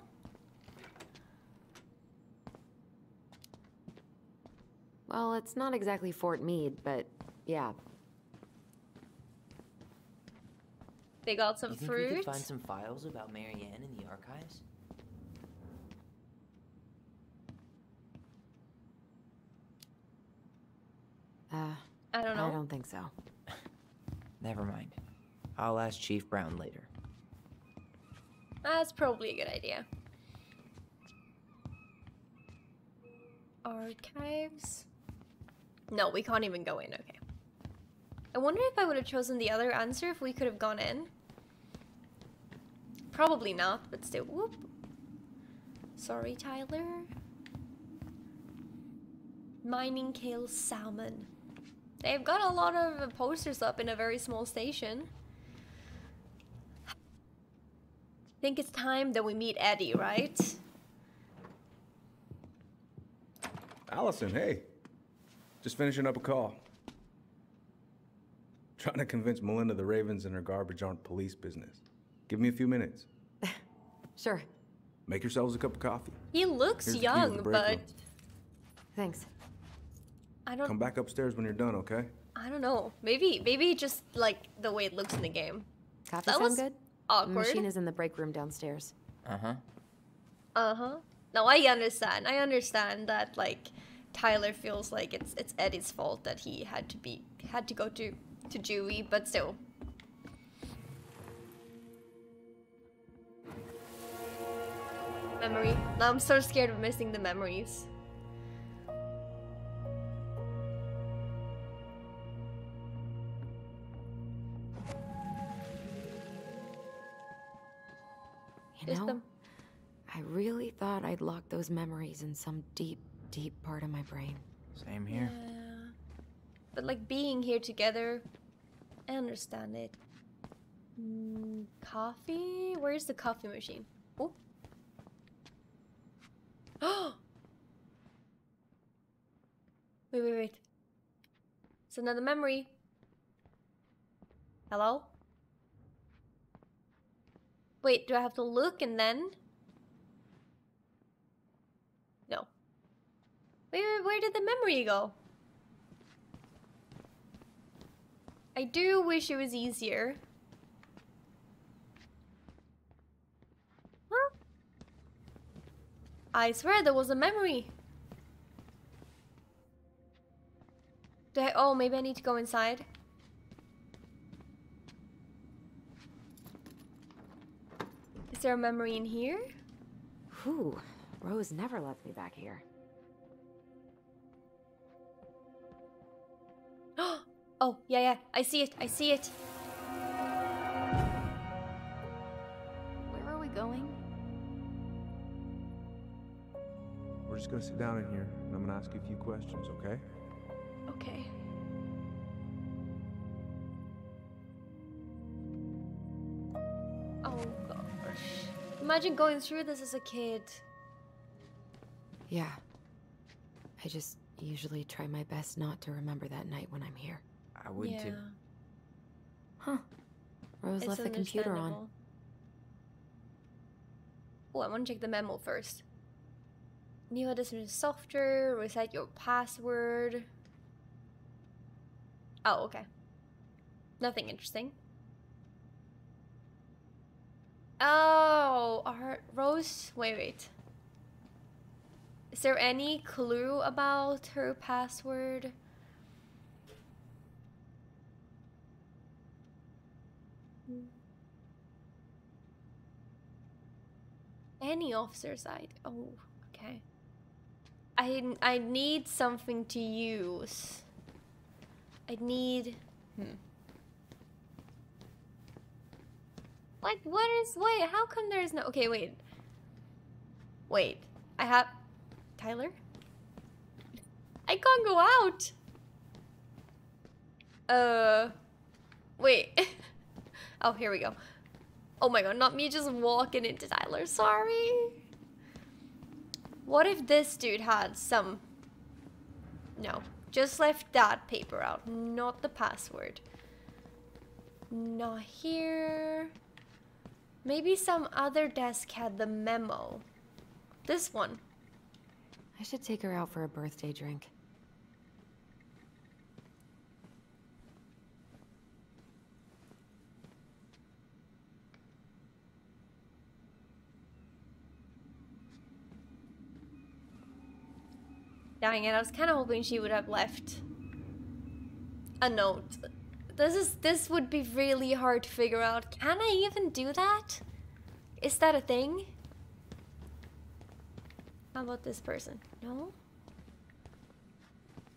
Well, it's not exactly Fort Meade, but yeah. They got some You think we could find some files about Marianne in the archives? Uh, I don't know. I don't think so. *laughs* Never mind. I'll ask Chief Brown later. That's probably a good idea. Archives? No, we can't even go in. Okay. I wonder if I would have chosen the other answer if we could have gone in. Probably not, but still. Whoop. Sorry, Tyler. Mining kills salmon. They've got a lot of posters up in a very small station. I think it's time that we meet Eddie, right? Alyson, hey. Just finishing up a call. Trying to convince Melinda the Ravens and her garbage aren't police business. Give me a few minutes. *laughs* Sure. Make yourselves a cup of coffee. He looks Here's the key to the young, but room. Thanks. I don't Come back upstairs when you're done, okay? I don't know. Maybe maybe just like the way it looks in the game. Coffee That sound was good? awkward. The machine is in the break room downstairs. Uh huh. Uh-huh. No, I understand. I understand that like Tyler feels like it's it's Eddie's fault that he had to be had to go to to Dewey, but still. Memory. Now I'm so scared of missing the memories. You Just know, them. I really thought I'd locked those memories in some deep, deep part of my brain. Same here. Yeah. But like being here together, I understand it. Mm, coffee? Where's the coffee machine? Oh. *gasps* wait, wait, wait. It's another memory. Hello? Wait, do I have to look and then? No. Wait, where did the memory go? I do wish it was easier. Huh? I swear there was a memory. Do I, oh, maybe I need to go inside. There a memory in here? Whew. Rose never lets me back here. *gasps* oh, yeah, yeah. I see it. I see it. Where are we going? We're just gonna sit down in here, and I'm gonna ask you a few questions, okay? Okay. Imagine going through this as a kid. Yeah. I just usually try my best not to remember that night when I'm here. I would yeah. too. Huh. Rose It's left the computer on. understandable. Oh, I want to check the memo first. New additional software, reset your password. Oh, okay. Nothing interesting. Oh, our Rose. Wait, wait. Is there any clue about her password? Any officer side. Oh, okay. I I need something to use. I need. Hmm. Like, what is. Wait, how come there's no. Okay, wait. Wait. I have. Tyler? I can't go out! Uh. Wait. *laughs* oh, here we go. Oh my god, not me just walking into Tyler. Sorry. What if this dude had some. No. Just left that paper out, not the password. Not here. Maybe some other desk had the memo. This one. I should take her out for a birthday drink. Dang it, I was kind of hoping she would have left a note. This is this would be really hard to figure out. Can I even do that? Is that a thing? How about this person? No?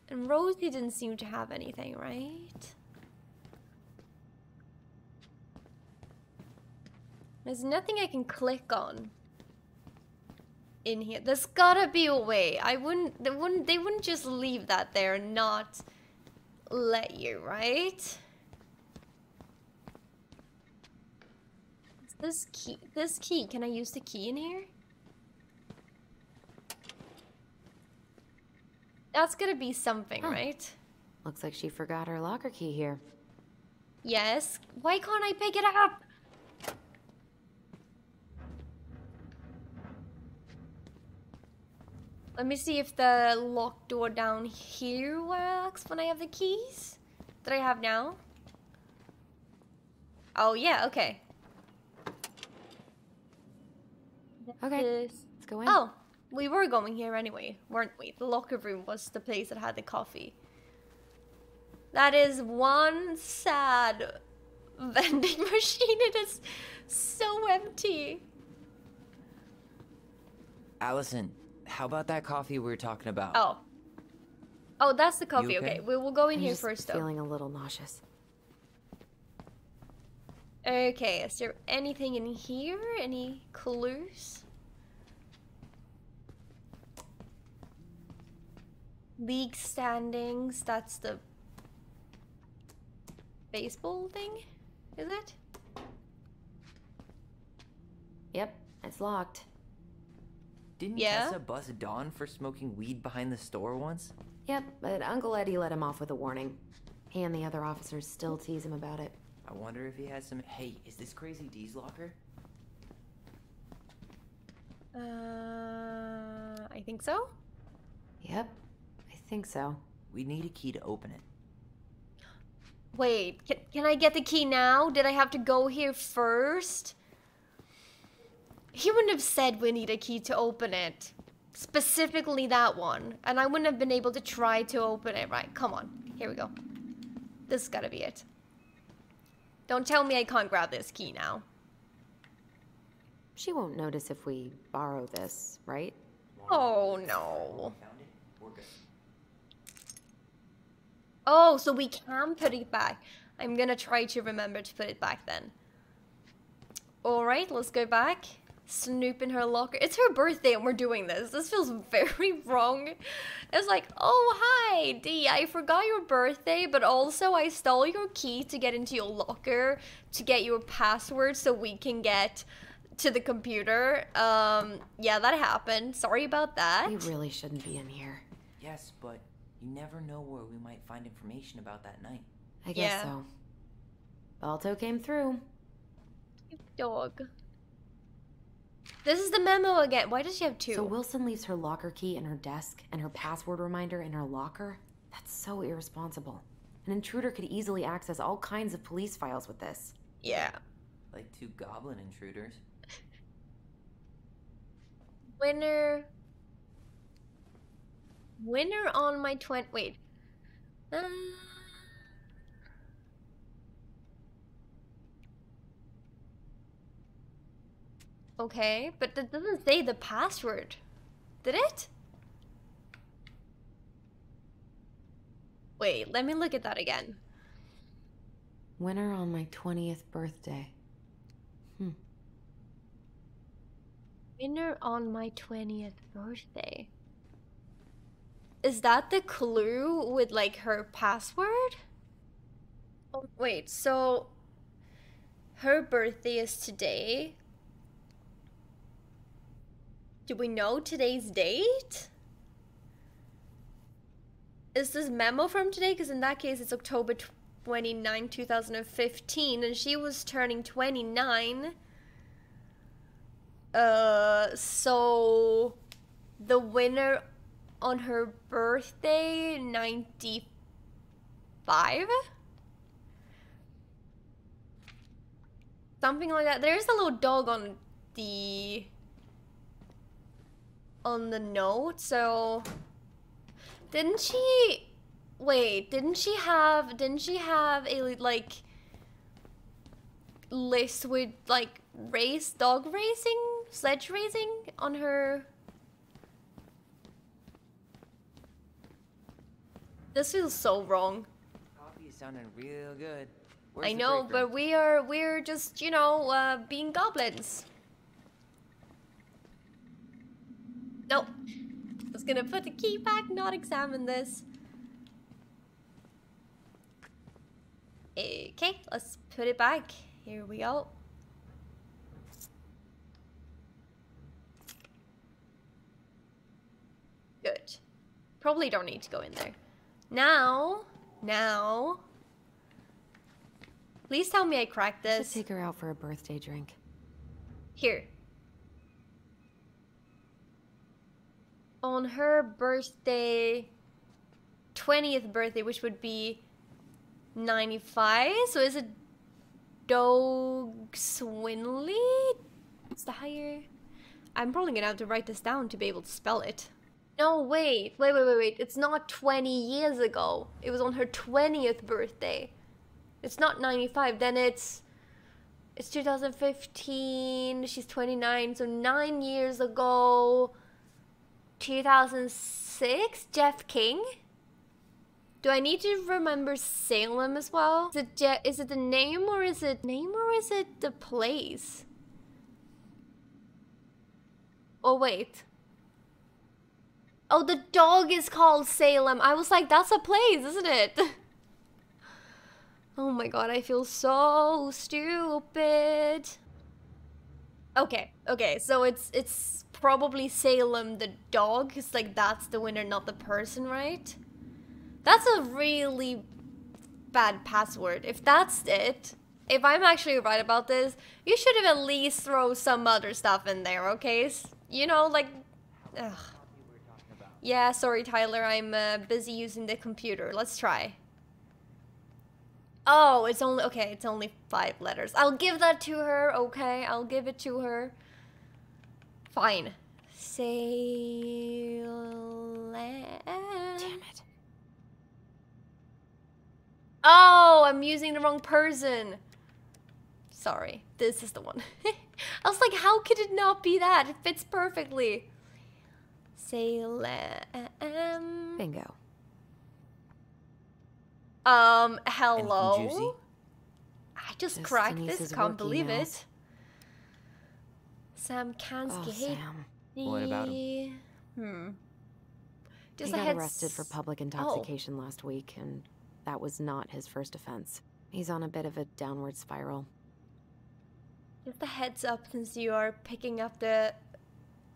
And Rosie didn't seem to have anything, right? There's nothing I can click on in here. There's gotta be a way. I wouldn't they wouldn't they wouldn't just leave that there and not let you, right? Is This key this key, can I use the key in here? That's gonna be something, Huh. right? Looks like she forgot her locker key here. Yes. Why can't I pick it up? Let me see if the locked door down here works when I have the keys that I have now. Oh, yeah, okay. Okay, This- let's go in. Oh, we were going here anyway, weren't we? The locker room was the place that had the coffee. That is one sad *laughs* vending machine. It is so empty. Alyson, how about that coffee we were talking about? Oh. Oh, that's the coffee. okay? Okay, we will go in I'm here just first though. feeling a little nauseous. Okay, is there anything in here? Any clues? League standings, that's the baseball thing? Is it? Yep, it's locked. Didn't Yeah? Tessa bust Dawn for smoking weed behind the store once? Yep, but Uncle Eddie let him off with a warning. He and the other officers still tease him about it. I wonder if he has some. Hey, is this Crazy D's locker? Uh, I think so. Yep, I think so. We need a key to open it. Wait, can, can I get the key now? Did I have to go here first? He wouldn't have said we need a key to open it. Specifically that one. And I wouldn't have been able to try to open it. Right, come on. Here we go. This has gotta be it. Don't tell me I can't grab this key now. She won't notice if we borrow this, right? Oh no. Found it? We're good. Oh, so we can put it back. I'm gonna try to remember to put it back then. Alright, let's go back. Snoop in her locker. It's her birthday and we're doing this. This feels very *laughs* wrong. It's like, oh, hi, D, I forgot your birthday, but also I stole your key to get into your locker to get your password so we can get to the computer. Um, yeah, that happened. Sorry about that. We really shouldn't be in here. Yes, but you never know where we might find information about that night. I guess Yeah. so. Balto came through. Dog. This is the memo again. Why does she have two? So Wilson leaves her locker key in her desk and her password reminder in her locker? That's so irresponsible. An intruder could easily access all kinds of police files with this. Yeah. Like two goblin intruders. Winner. Winner on my twen. Wait. Uh... Okay, but that doesn't say the password. Did it? Wait, let me look at that again. Winner on my 20th birthday. Hmm. Winner on my 20th birthday. Is that the clue with like her password? Oh, wait, so her birthday is today. Do we know today's date? Is this memo from today? Because in that case, it's October 29, 2015, and she was turning 29. Uh, so the winner on her birthday, 95? Something like that. There's a little dog on the on the note, so didn't she wait, didn't she have didn't she have a like list with like race dog racing, sledge racing on her This feels so wrong. Coffee sounding real good. I Where's the know, but we are we're just, you know, uh being goblins. Nope. I was gonna put the key back, not examine this. Okay, let's put it back. Here we go. Good. Probably don't need to go in there. Now, now. Please tell me I cracked this. take her out for a birthday drink. Here. On her birthday, 20th birthday, which would be 95. So is it Doug Swingley? It's the higher. I'm probably gonna have to write this down to be able to spell it. No, wait, wait, wait, wait, wait. It's not 20 years ago. It was on her 20th birthday. It's not 95. Then it's it's 2015. She's 29. So 9 years ago 2006 Jeff King. Do I need to remember Salem as well? Is it Je- is it the name or is it name or is it the place? Oh wait. Oh, the dog is called Salem. I was like, that's a place, isn't it? *laughs* oh my god, I feel so stupid. Okay, okay, so it's it's probably Salem the dog. It's like that's the winner, not the person, right? That's a really bad password. If that's it, if I'm actually right about this, you should have at least throw some other stuff in there, okay? You know, like, ugh. Yeah, sorry, Tyler. I'm uh, busy using the computer. Let's try. Oh, it's only okay. It's only five letters. I'll give that to her. Okay, I'll give it to her. Fine. Salem. Damn it. Oh, I'm using the wrong person. Sorry, this is the one. *laughs* I was like, how could it not be that? It fits perfectly. Salem. Bingo. Um, hello. Juicy? I just cracked this. Can't believe emails. it. Sam Kansky. Oh, Sam. What about Hmm. He Just a got heads- arrested for public intoxication last week, and that was not his first offense. He's on a bit of a downward spiral. Just a heads up since you are picking up the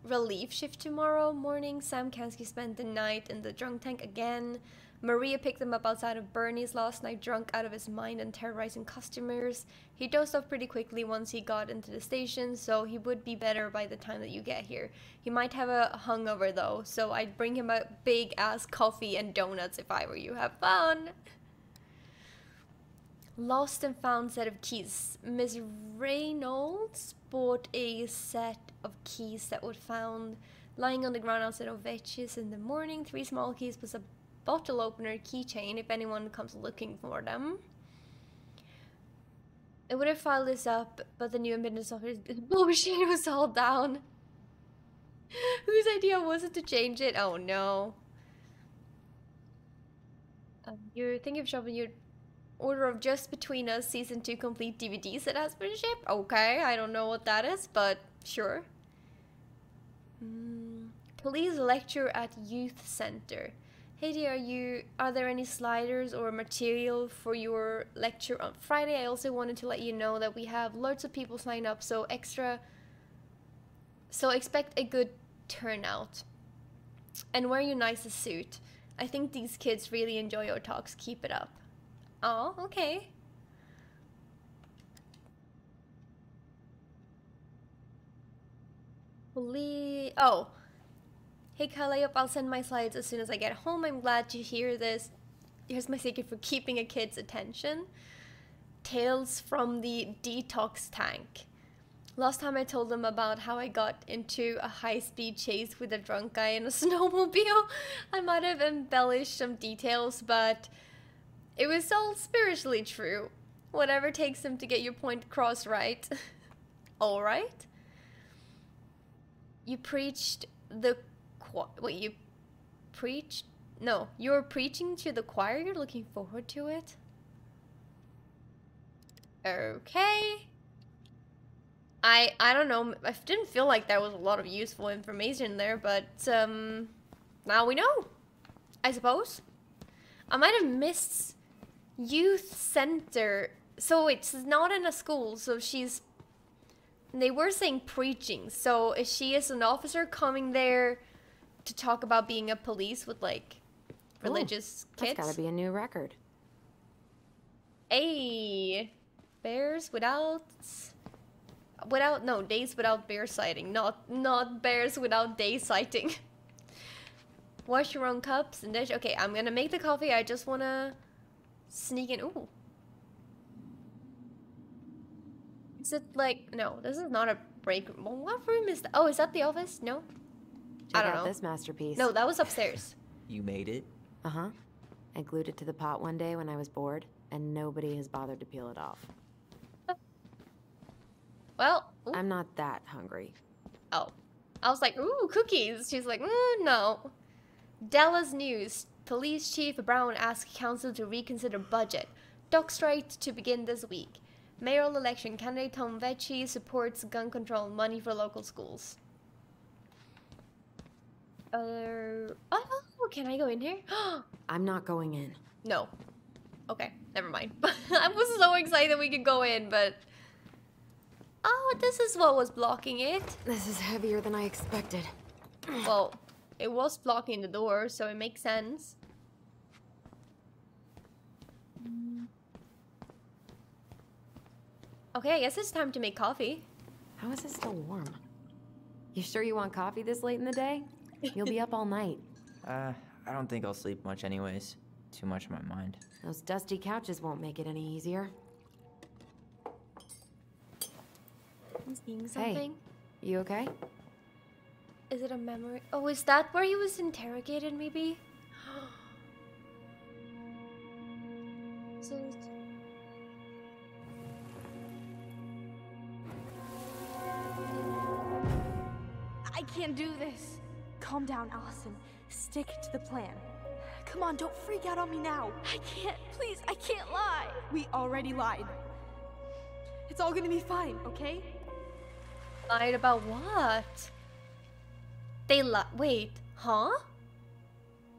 relief shift tomorrow morning. Sam Kansky spent the night in the drunk tank again. Maria picked them up outside of Bernie's last night, drunk out of his mind and terrorizing customers. He dozed off pretty quickly once he got into the station, so he would be better by the time that you get here. He might have a hungover though, so I'd bring him a big ass coffee and donuts if I were you. Have fun! Lost and found set of keys. Miss Reynolds bought a set of keys that were found lying on the ground outside of Vecchi's in the morning. Three small keys plus a bottle opener keychain if anyone comes looking for them. I would have filed this up, but the new admittance office *laughs* bullshit was all down. *laughs* Whose idea was it to change it? Oh no. Um, you're thinking of shopping your order of Just Between Us Season 2 complete DVDs that has? Okay, I don't know what that is, but sure. Mm, police lecture at youth center. Hey dear, are you are there any sliders or material for your lecture on Friday? I also wanted to let you know that we have lots of people sign up, so extra so expect a good turnout. And wear your nicest suit. I think these kids really enjoy your talks. Keep it up. Oh, okay. Lee. Oh. Hey, Calliope, I'll send my slides as soon as I get home. I'm glad to hear this. Here's my secret for keeping a kid's attention. Tales from the detox tank. Last time I told them about how I got into a high-speed chase with a drunk guy in a *laughs* snowmobile. I might have embellished some details, but it was all spiritually true. Whatever takes them to get your point across, right? *laughs* Alright. You preached the wait, you preach? No, you're preaching to the choir. You're looking forward to it. Okay. I I don't know. I didn't feel like there was a lot of useful information there, but um, now we know. I suppose. I might have missed youth center. So it's not in a school. So she's. They were saying preaching. So she is an officer coming there to talk about being a police with like religious Ooh, kids? That's gotta be a new record. Hey, bears without without no days without bear sighting, not not bears without day sighting. *laughs* Wash your own cups and dish. Okay, I'm gonna make the coffee. I just wanna sneak in. Ooh. Is it like no? This is not a break room. What room is that? Oh, is that the office? No. Check I don't out know. this masterpiece. No, that was upstairs. You made it? Uh huh. I glued it to the pot one day when I was bored, and nobody has bothered to peel it off. Well, ooh. I'm not that hungry. Oh. I was like, ooh, cookies. She's like, mm, no. Delos News. Police Chief Brown asks council to reconsider budget. Dock strike to begin this week. Mayoral election candidate Tom Vecchi supports gun control money for local schools. Uh, oh, can I go in here? *gasps* I'm not going in. no. Okay, never mind. *laughs* I was so excited that we could go in, but... Oh, this is what was blocking it. This is heavier than I expected. *clears throat* Well, it was blocking the door, so it makes sense. Okay, I guess it's time to make coffee. How is it still warm? You sure you want coffee this late in the day? You'll be up all night. *laughs* Uh, I don't think I'll sleep much anyways. Too much on my mind. Those dusty couches won't make it any easier. I'm seeing something. You okay? Is it a memory? Oh, is that where he was interrogated, maybe? *gasps* So- I can't do this. Calm down, Alyson. Stick to the plan. Come on, don't freak out on me now. I can't. Please, I can't lie. We already lied. It's all gonna be fine, okay? Lied about what? They li- Wait, huh?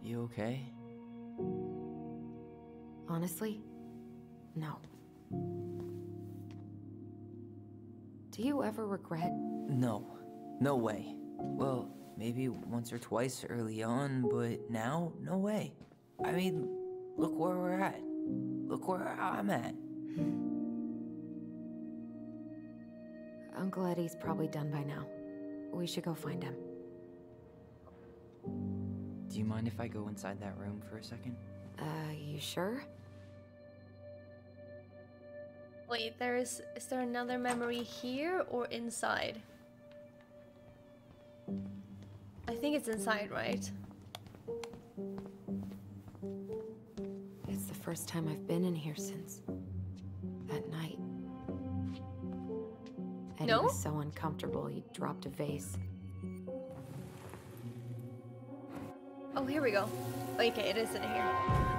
You okay? Honestly, no. Do you ever regret? No. No way. Well, maybe once or twice early on, but now, no way. I mean, look where we're at. Look where I'm at. Uncle Eddie's probably done by now. We should go find him. Do you mind if I go inside that room for a second? Uh, you sure? Wait, there is is there another memory here or inside? Think it's inside, right? It's the first time I've been in here since that night. Eddie No? was so uncomfortable he dropped a vase. Oh, here we go. Okay, it is in here.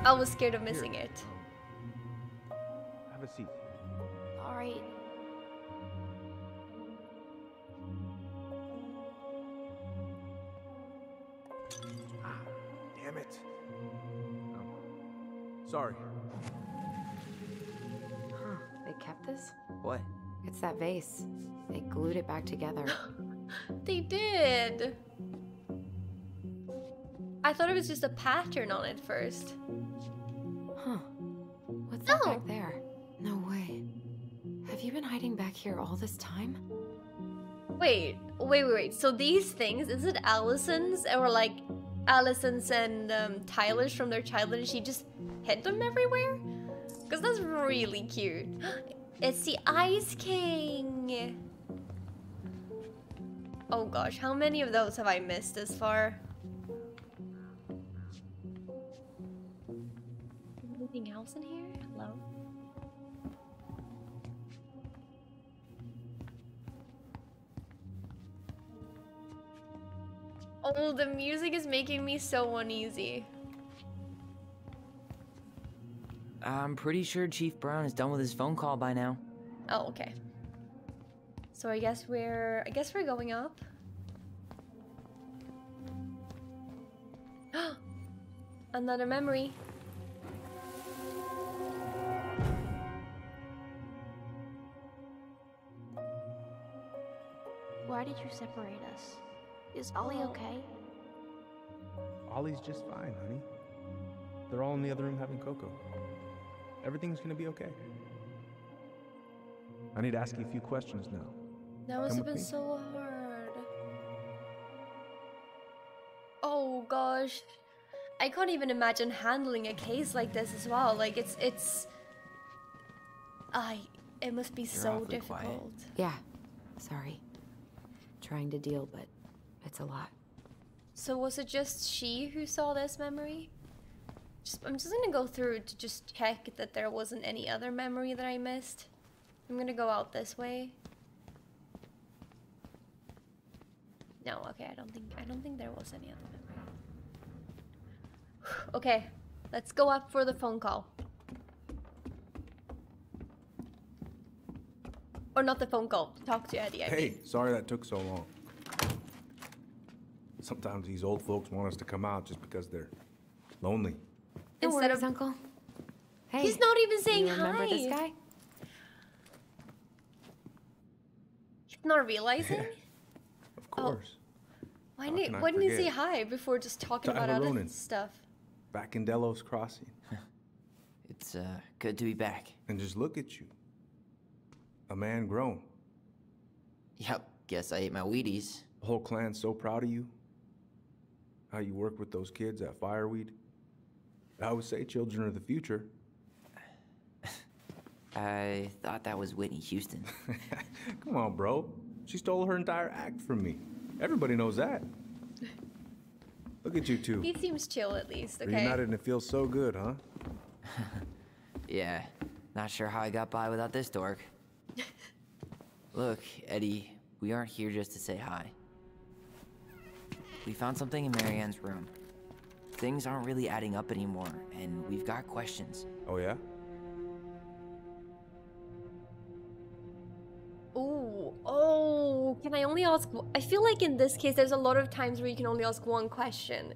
I was scared of missing it. Have a seat. Sorry. Huh, they kept this? What? It's that vase. They glued it back together. *laughs* They did. I thought it was just a pattern on it first. Huh. What's that Oh. back there? No way. Have you been hiding back here all this time? Wait, wait, wait, wait. So these things, is it Alyson's or like Alyson's and um, Tyler's from their childhood and she just hid them everywhere? Because that's really cute. *gasps* It's the Ice King. Oh gosh, how many of those have I missed this far? Anything else in here? Hello? Oh, the music is making me so uneasy. I'm pretty sure Chief Brown is done with his phone call by now. Oh, okay. So I guess we're I guess we're going up. *gasps* Another memory. Why did you separate us? Is Ollie oh. okay? Ollie's just fine, honey. They're all in the other room having cocoa. Everything's gonna be okay. I need to ask you a few questions now. That must Come have been me. so hard. Oh gosh. I can't even imagine handling a case like this as well. Like it's it's I it must be so awfully quiet. difficult. Yeah. Sorry. Trying to deal, but it's a lot. So was it just she who saw this memory? Just, I'm just gonna go through to just check that there wasn't any other memory that I missed. I'm gonna go out this way. No, okay, I don't think I don't think there was any other memory. *sighs* okay, let's go up for the phone call. Or not the phone call. Talk to Eddie. I mean. Hey, sorry that took so long. Sometimes these old folks want us to come out just because they're lonely. No Instead worries, of- Uncle. Hey, He's not even saying you remember this guy? He's not realizing. *laughs* Of course. Why didn't can why didn't he say hi before just talking about Tyler other Ronan. stuff? Back in Delos Crossing. *laughs* It's uh, good to be back. And just look at you. A man grown. Yep, guess I ate my Wheaties. The whole clan's so proud of you. How you work with those kids at Fireweed. I would say children are the future. *laughs* I thought that was Whitney Houston. *laughs* Come on, bro. She stole her entire act from me. Everybody knows that. Look at you two. He seems chill at least. Okay. Reunited and it feels so good, huh? *laughs* yeah, not sure how I got by without this dork. Look, Eddie, we aren't here just to say hi. We found something in Mary-Ann's room. Things aren't really adding up anymore, and we've got questions. Oh, yeah? Ooh, oh, can I only ask? I feel like in this case, there's a lot of times where you can only ask one question.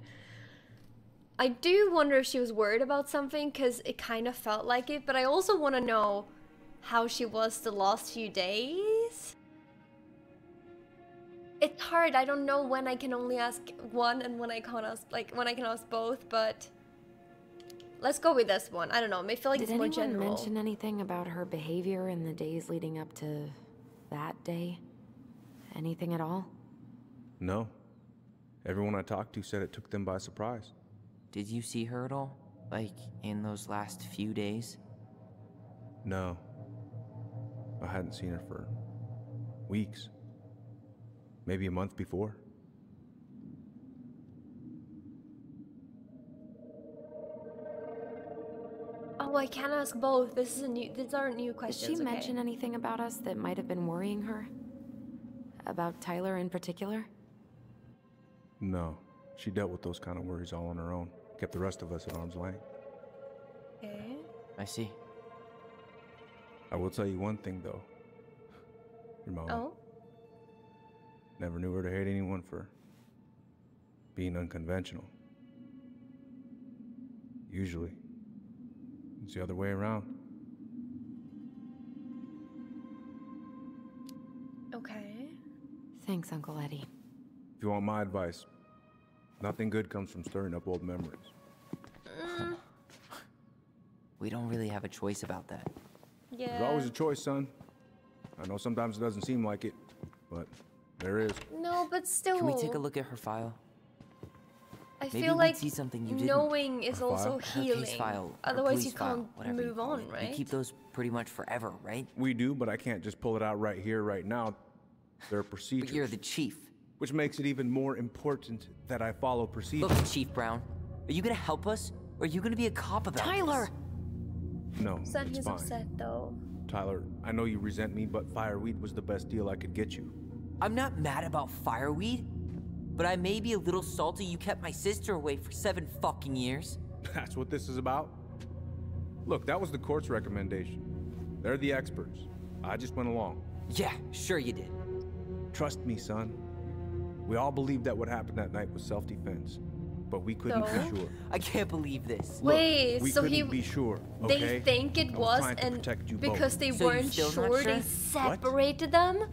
I do wonder if she was worried about something because it kind of felt like it, but I also want to know how she was the last few days. It's hard. I don't know when I can only ask one and when I can't ask, like, when I can ask both, but Let's go with this one. I don't know. I feel like Did it's more anyone mention anything about her behavior in the days leading up to that day? Anything at all? No. Everyone I talked to said it took them by surprise. Did you see her at all? Like, in those last few days? No. I hadn't seen her for weeks. Maybe a month before. Oh, I can't ask both. This is a new. These aren't new questions. Did she okay. mention anything about us that might have been worrying her? About Tyler in particular? No. She dealt with those kind of worries all on her own. Kept the rest of us at arm's length. Okay. I see. I will tell you one thing though. Your mom Oh. Never knew her to hate anyone for being unconventional. Usually, it's the other way around. Okay. Thanks, Uncle Eddie. If you want my advice, nothing good comes from stirring up old memories. Mm. We don't really have a choice about that. Yeah. There's always a choice, son. I know sometimes it doesn't seem like it, but there is. No, but still. Can we take a look at her file? I Maybe feel we'd like see something you didn't. knowing is Her also file? Healing. case file. Otherwise, you can't whatever you move call on, it. right? We keep those pretty much forever, right? We do, but I can't just pull it out right here, right now. There are procedures. *laughs* But you're the chief. Which makes it even more important that I follow procedures. Look, Chief Brown, are you gonna help us, or are you gonna be a cop about Tyler! No, Son, it's he's fine. upset though. Tyler, I know you resent me, but fireweed was the best deal I could get you. This? I'm not mad about fireweed, but I may be a little salty you kept my sister away for seven fucking years. *laughs* That's what this is about? Look, that was the court's recommendation. They're the experts. I just went along. Yeah, sure you did. Trust me, son. We all believed that what happened that night was self-defense, but we couldn't No. be sure. *laughs* I can't believe this. Look, Wait, we so couldn't he- be sure. They think it I was, trying and protect you both. because they So weren't still not sure, they sure? separated them.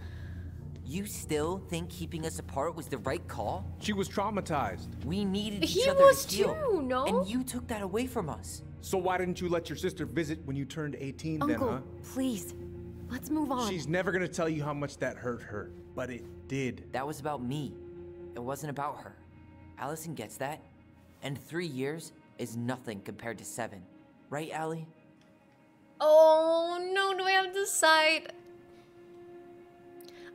You still think keeping us apart was the right call? She was traumatized. We needed He each other was to heal, too, no? and you took that away from us. So why didn't you let your sister visit when you turned 18 then, Uncle, huh? please. Let's move on. She's never gonna tell you how much that hurt her, but it did. That was about me. It wasn't about her. Alyson gets that. And three years is nothing compared to seven. Right, Allie? Oh no, do I have to decide?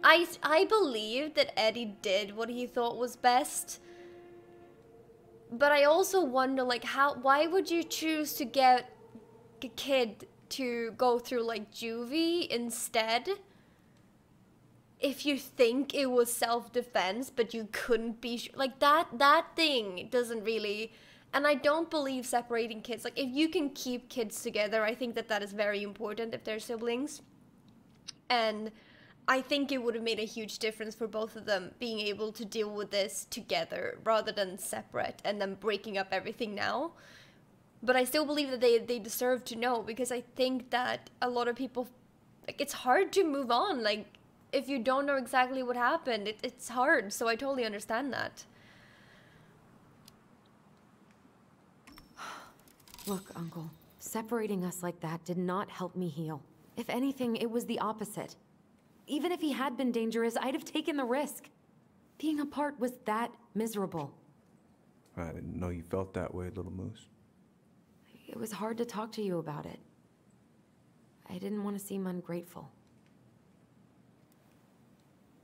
I I believe that Eddie did what he thought was best. But I also wonder like how why would you choose to get a kid to go through like juvie instead? If you think it was self-defense but you couldn't be sure like that that thing doesn't really and I don't believe separating kids. Like, if you can keep kids together, I think that that is very important if they're siblings. And I think it would have made a huge difference for both of them being able to deal with this together rather than separate and then breaking up everything now. But I still believe that they, they deserve to know because I think that a lot of people, like, it's hard to move on. Like, if you don't know exactly what happened, it, it's hard. So I totally understand that. *sighs* Look, Uncle, separating us like that did not help me heal. If anything, it was the opposite. Even if he had been dangerous, I'd have taken the risk. Being apart was that miserable. I didn't know you felt that way, little moose. It was hard to talk to you about it. I didn't want to seem ungrateful.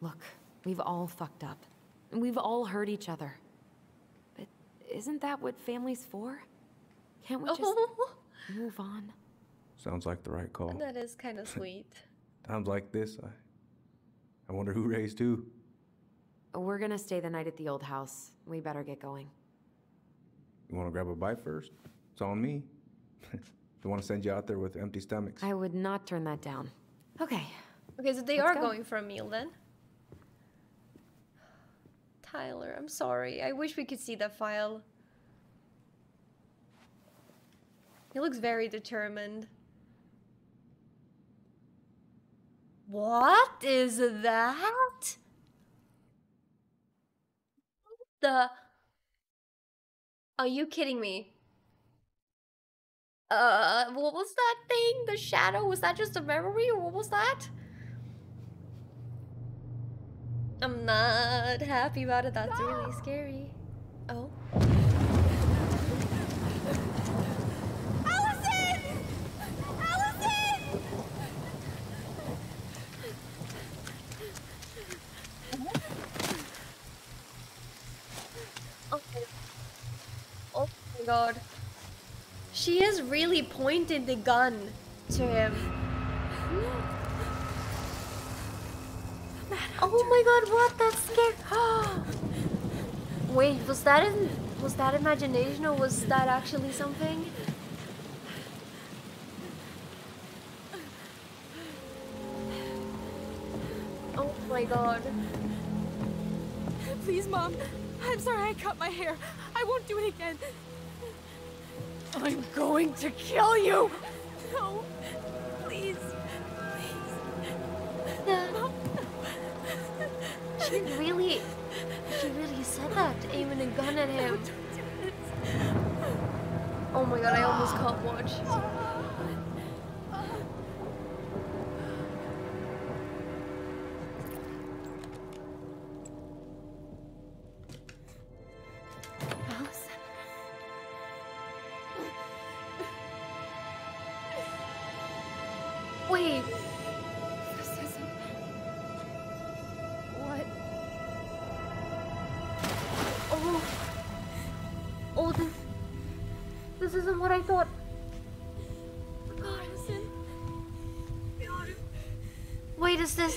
Look, we've all fucked up. And we've all hurt each other. But isn't that what family's for? Can't we just Oh, *laughs* move on? Sounds like the right call. that is kind of *laughs* sweet. Times like this, I, I wonder who raised who. We're gonna stay the night at the old house. We better get going. You want to grab a bite first? It's on me. Don't want to send you out there with empty stomachs. I would not turn that down. Okay. Okay, so they Let's are go. going for a meal then. Tyler, I'm sorry. I wish we could see that file. He looks very determined. What is that? The. Are you kidding me? Uh, what was that thing? The shadow? Was that just a memory or what was that? I'm not happy about it. That's really *gasps* scary. Oh. Alyson! Alyson! Okay. Oh my god. She has really pointed the gun to him. Oh my god, what? That's scary. *gasps* Wait, was that in was that imagination or was that actually something? Oh my god. Please, Mom. I'm sorry I cut my hair. I won't do it again. I'm going to kill you! No. Please. Mom. She really, she really said that, aiming a gun at him. Oh my god, I almost can't watch.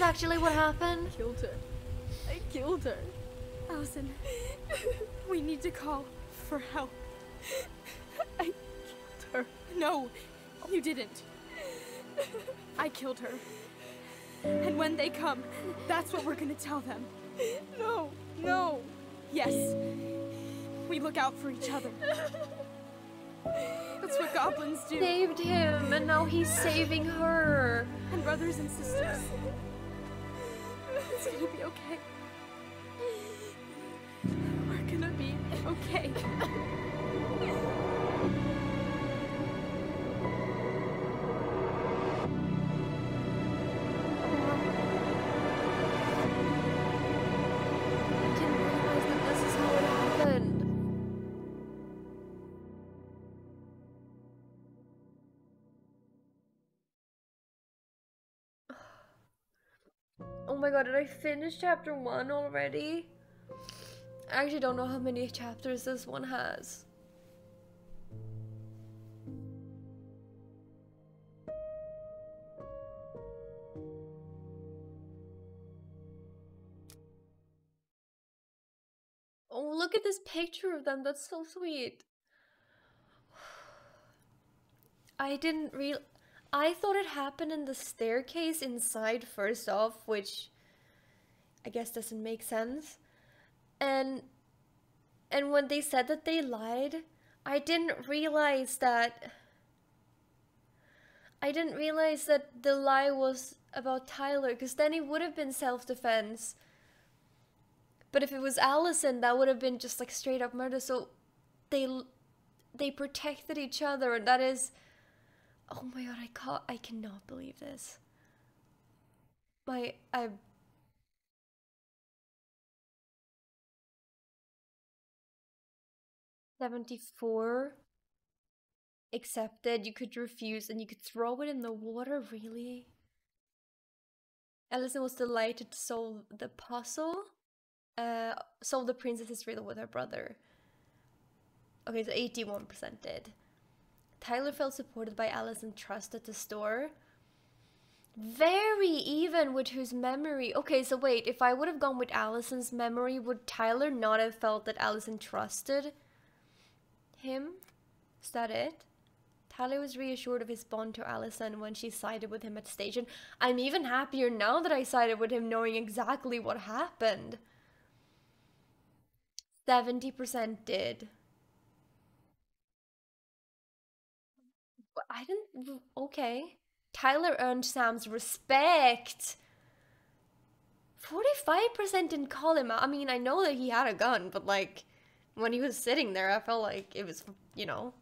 Is actually what happened? I killed her. I killed her. Alyson, we need to call for help. I killed her. No, you didn't. I killed her. And when they come, that's what we're gonna tell them. No, no. Yes. We look out for each other. That's what goblins do. Saved him, and now he's saving her. And brothers and sisters. *laughs* It's gonna be okay. We're gonna be okay. *laughs* my god, did I finish chapter one already? I actually don't know how many chapters this one has. Oh, look at this picture of them. That's so sweet. *sighs* I didn't real I thought it happened in the staircase inside first off, which I guess doesn't make sense. And and when they said that they lied, I didn't realize that I didn't realize that the lie was about Tyler, because then it would have been self-defense. But if it was Alyson, that would have been just like straight up murder. So they they protected each other, and that is, oh my god, I can't, I cannot believe this. My I. Seventy-four accepted. You could refuse, and you could throw it in the water. Really? Alyson was delighted to solve the puzzle uh, solve the princess's riddle with her brother. Okay, so 81% did. Tyler felt supported by Alice trust at the store. Very even with whose memory. Okay, so wait, if I would have gone with Alyson's memory, would Tyler not have felt that Alyson trusted him? Is that it? Tyler was reassured of his bond to Alyson when she sided with him at station. I'm even happier now that I sided with him knowing exactly what happened. 70% did. I didn't. Okay. Tyler earned Sam's respect. 45% didn't call him out. I mean, I know that he had a gun, but like, when he was sitting there, I felt like it was, you know.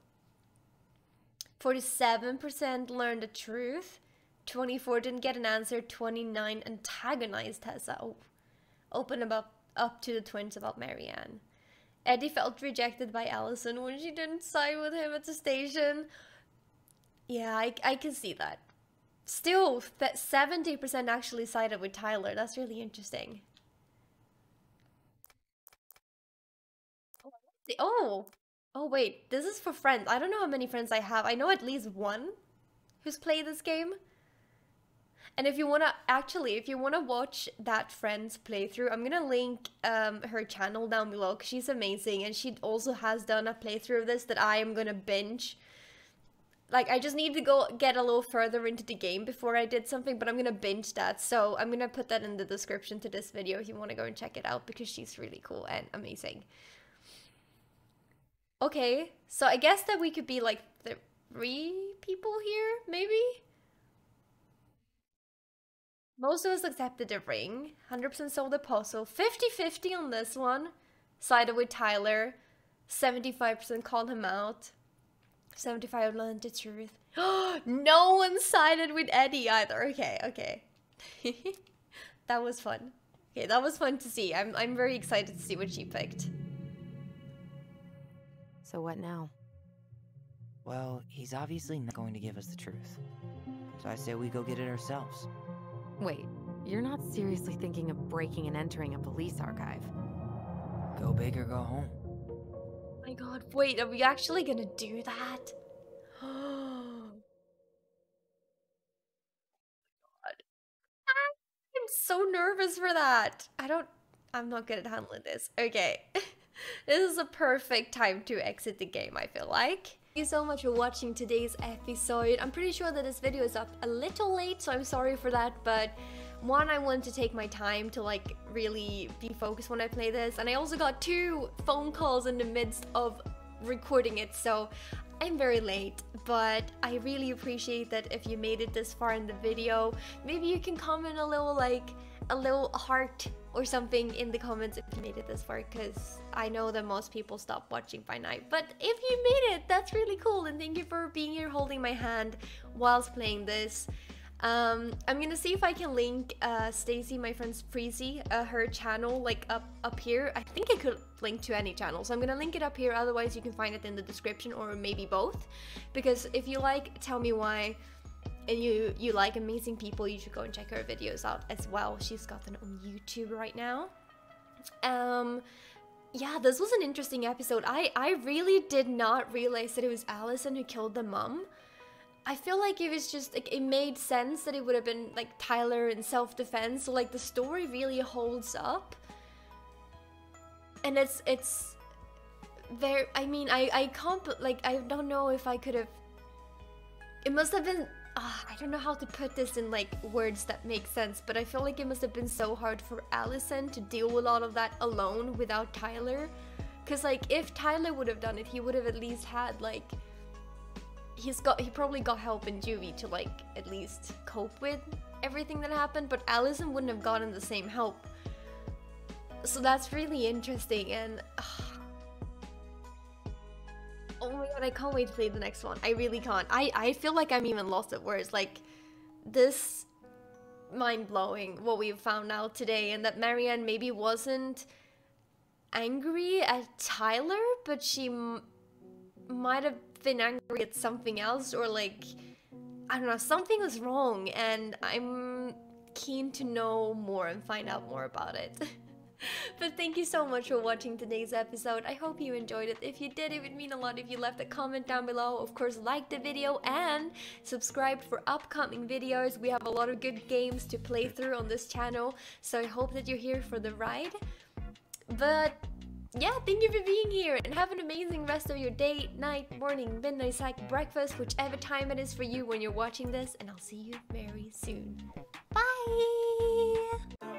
47% learned the truth. 24 didn't get an answer. 29 antagonized Tessa. Oh, open about up to the twins about Mary-Ann. Eddie felt rejected by Alyson when she didn't side with him at the station. Yeah, I, I can see that. Still, that 70% actually sided with Tyler. That's really interesting. Oh, oh wait, this is for friends. I don't know how many friends I have. I know at least one who's played this game. And if you want to, actually, if you want to watch that friend's playthrough, I'm to link um, her channel down below because she's amazing. And she also has done a playthrough of this that I am to binge. Like, I just need to go get a little further into the game before I did something, but I'm to binge that. So I'm to put that in the description to this video if you want to go and check it out because she's really cool and amazing. Okay, so I guess that we could be like three people here, maybe? Most of us accepted the ring. 100% sold the puzzle. 50-50 on this one. Sided with Tyler. 75% called him out. 75 learned the truth. *gasps* no one sided with Eddie either. Okay, okay. *laughs* that was fun. Okay, that was fun to see. I'm, I'm very excited to see what she picked. So what now? Well, he's obviously not going to give us the truth. So I say we go get it ourselves. Wait, you're not seriously thinking of breaking and entering a police archive? Go big or go home. my god, wait, are we actually gonna do that? oh *gasps* I'm so nervous for that. I don't, I'm not good at handling this. Okay. *laughs* this is a perfect time to exit the game, I feel like. Thank you so much for watching today's episode. I'm pretty sure that this video is up a little late, so I'm sorry for that, but one, I wanted to take my time to like really be focused when I play this, and I also got two phone calls in the midst of recording it, so I'm very late, but I really appreciate that if you made it this far in the video, maybe you can comment a little like a little heart or something in the comments if you made it this far because I know that most people stop watching by night. But if you made it, that's really cool and thank you for being here holding my hand whilst playing this. Um, I'm gonna see if I can link uh, Stacy, my friend Freezy, uh, her channel like up up here. I think I could link to any channel, so I'm gonna link it up here. Otherwise, you can find it in the description or maybe both. Because if you like, tell me why and you you like amazing people you should go and check her videos out as well. She's got them on youtube right now. Um yeah this was an interesting episode. I i really did not realize that it was Alyson who killed the mom. I feel like it was just like it made sense that it would have been like tyler in self-defense. So like the story really holds up. And it's it's there i mean i i can't like i don't know if i could have it must have been uh, I don't know how to put this in like words that make sense, but I feel like it must have been so hard for Alyson to deal with all of that alone without Tyler. Cause like if Tyler would have done it, he would have at least had like he's got he probably got help in juvie to like at least cope with everything that happened, but Alyson wouldn't have gotten the same help. So that's really interesting and uh, Oh my god, I can't wait to play the next one. I really can't. I, I feel like I'm even lost at words. Like, this mind-blowing what we've found out today and that Mary-Ann maybe wasn't angry at Tyler, but she might have been angry at something else or like, I don't know, something was wrong and I'm keen to know more and find out more about it. *laughs* but thank you so much for watching today's episode. I hope you enjoyed it. If you did, it would mean a lot if you left a comment down below. Of course, like the video and subscribe for upcoming videos. We have a lot of good games to play through on this channel, so I hope that you're here for the ride. But yeah, thank you for being here and have an amazing rest of your day, night, morning, midnight snack, breakfast, whichever time it is for you when you're watching this, and I'll see you very soon. Bye!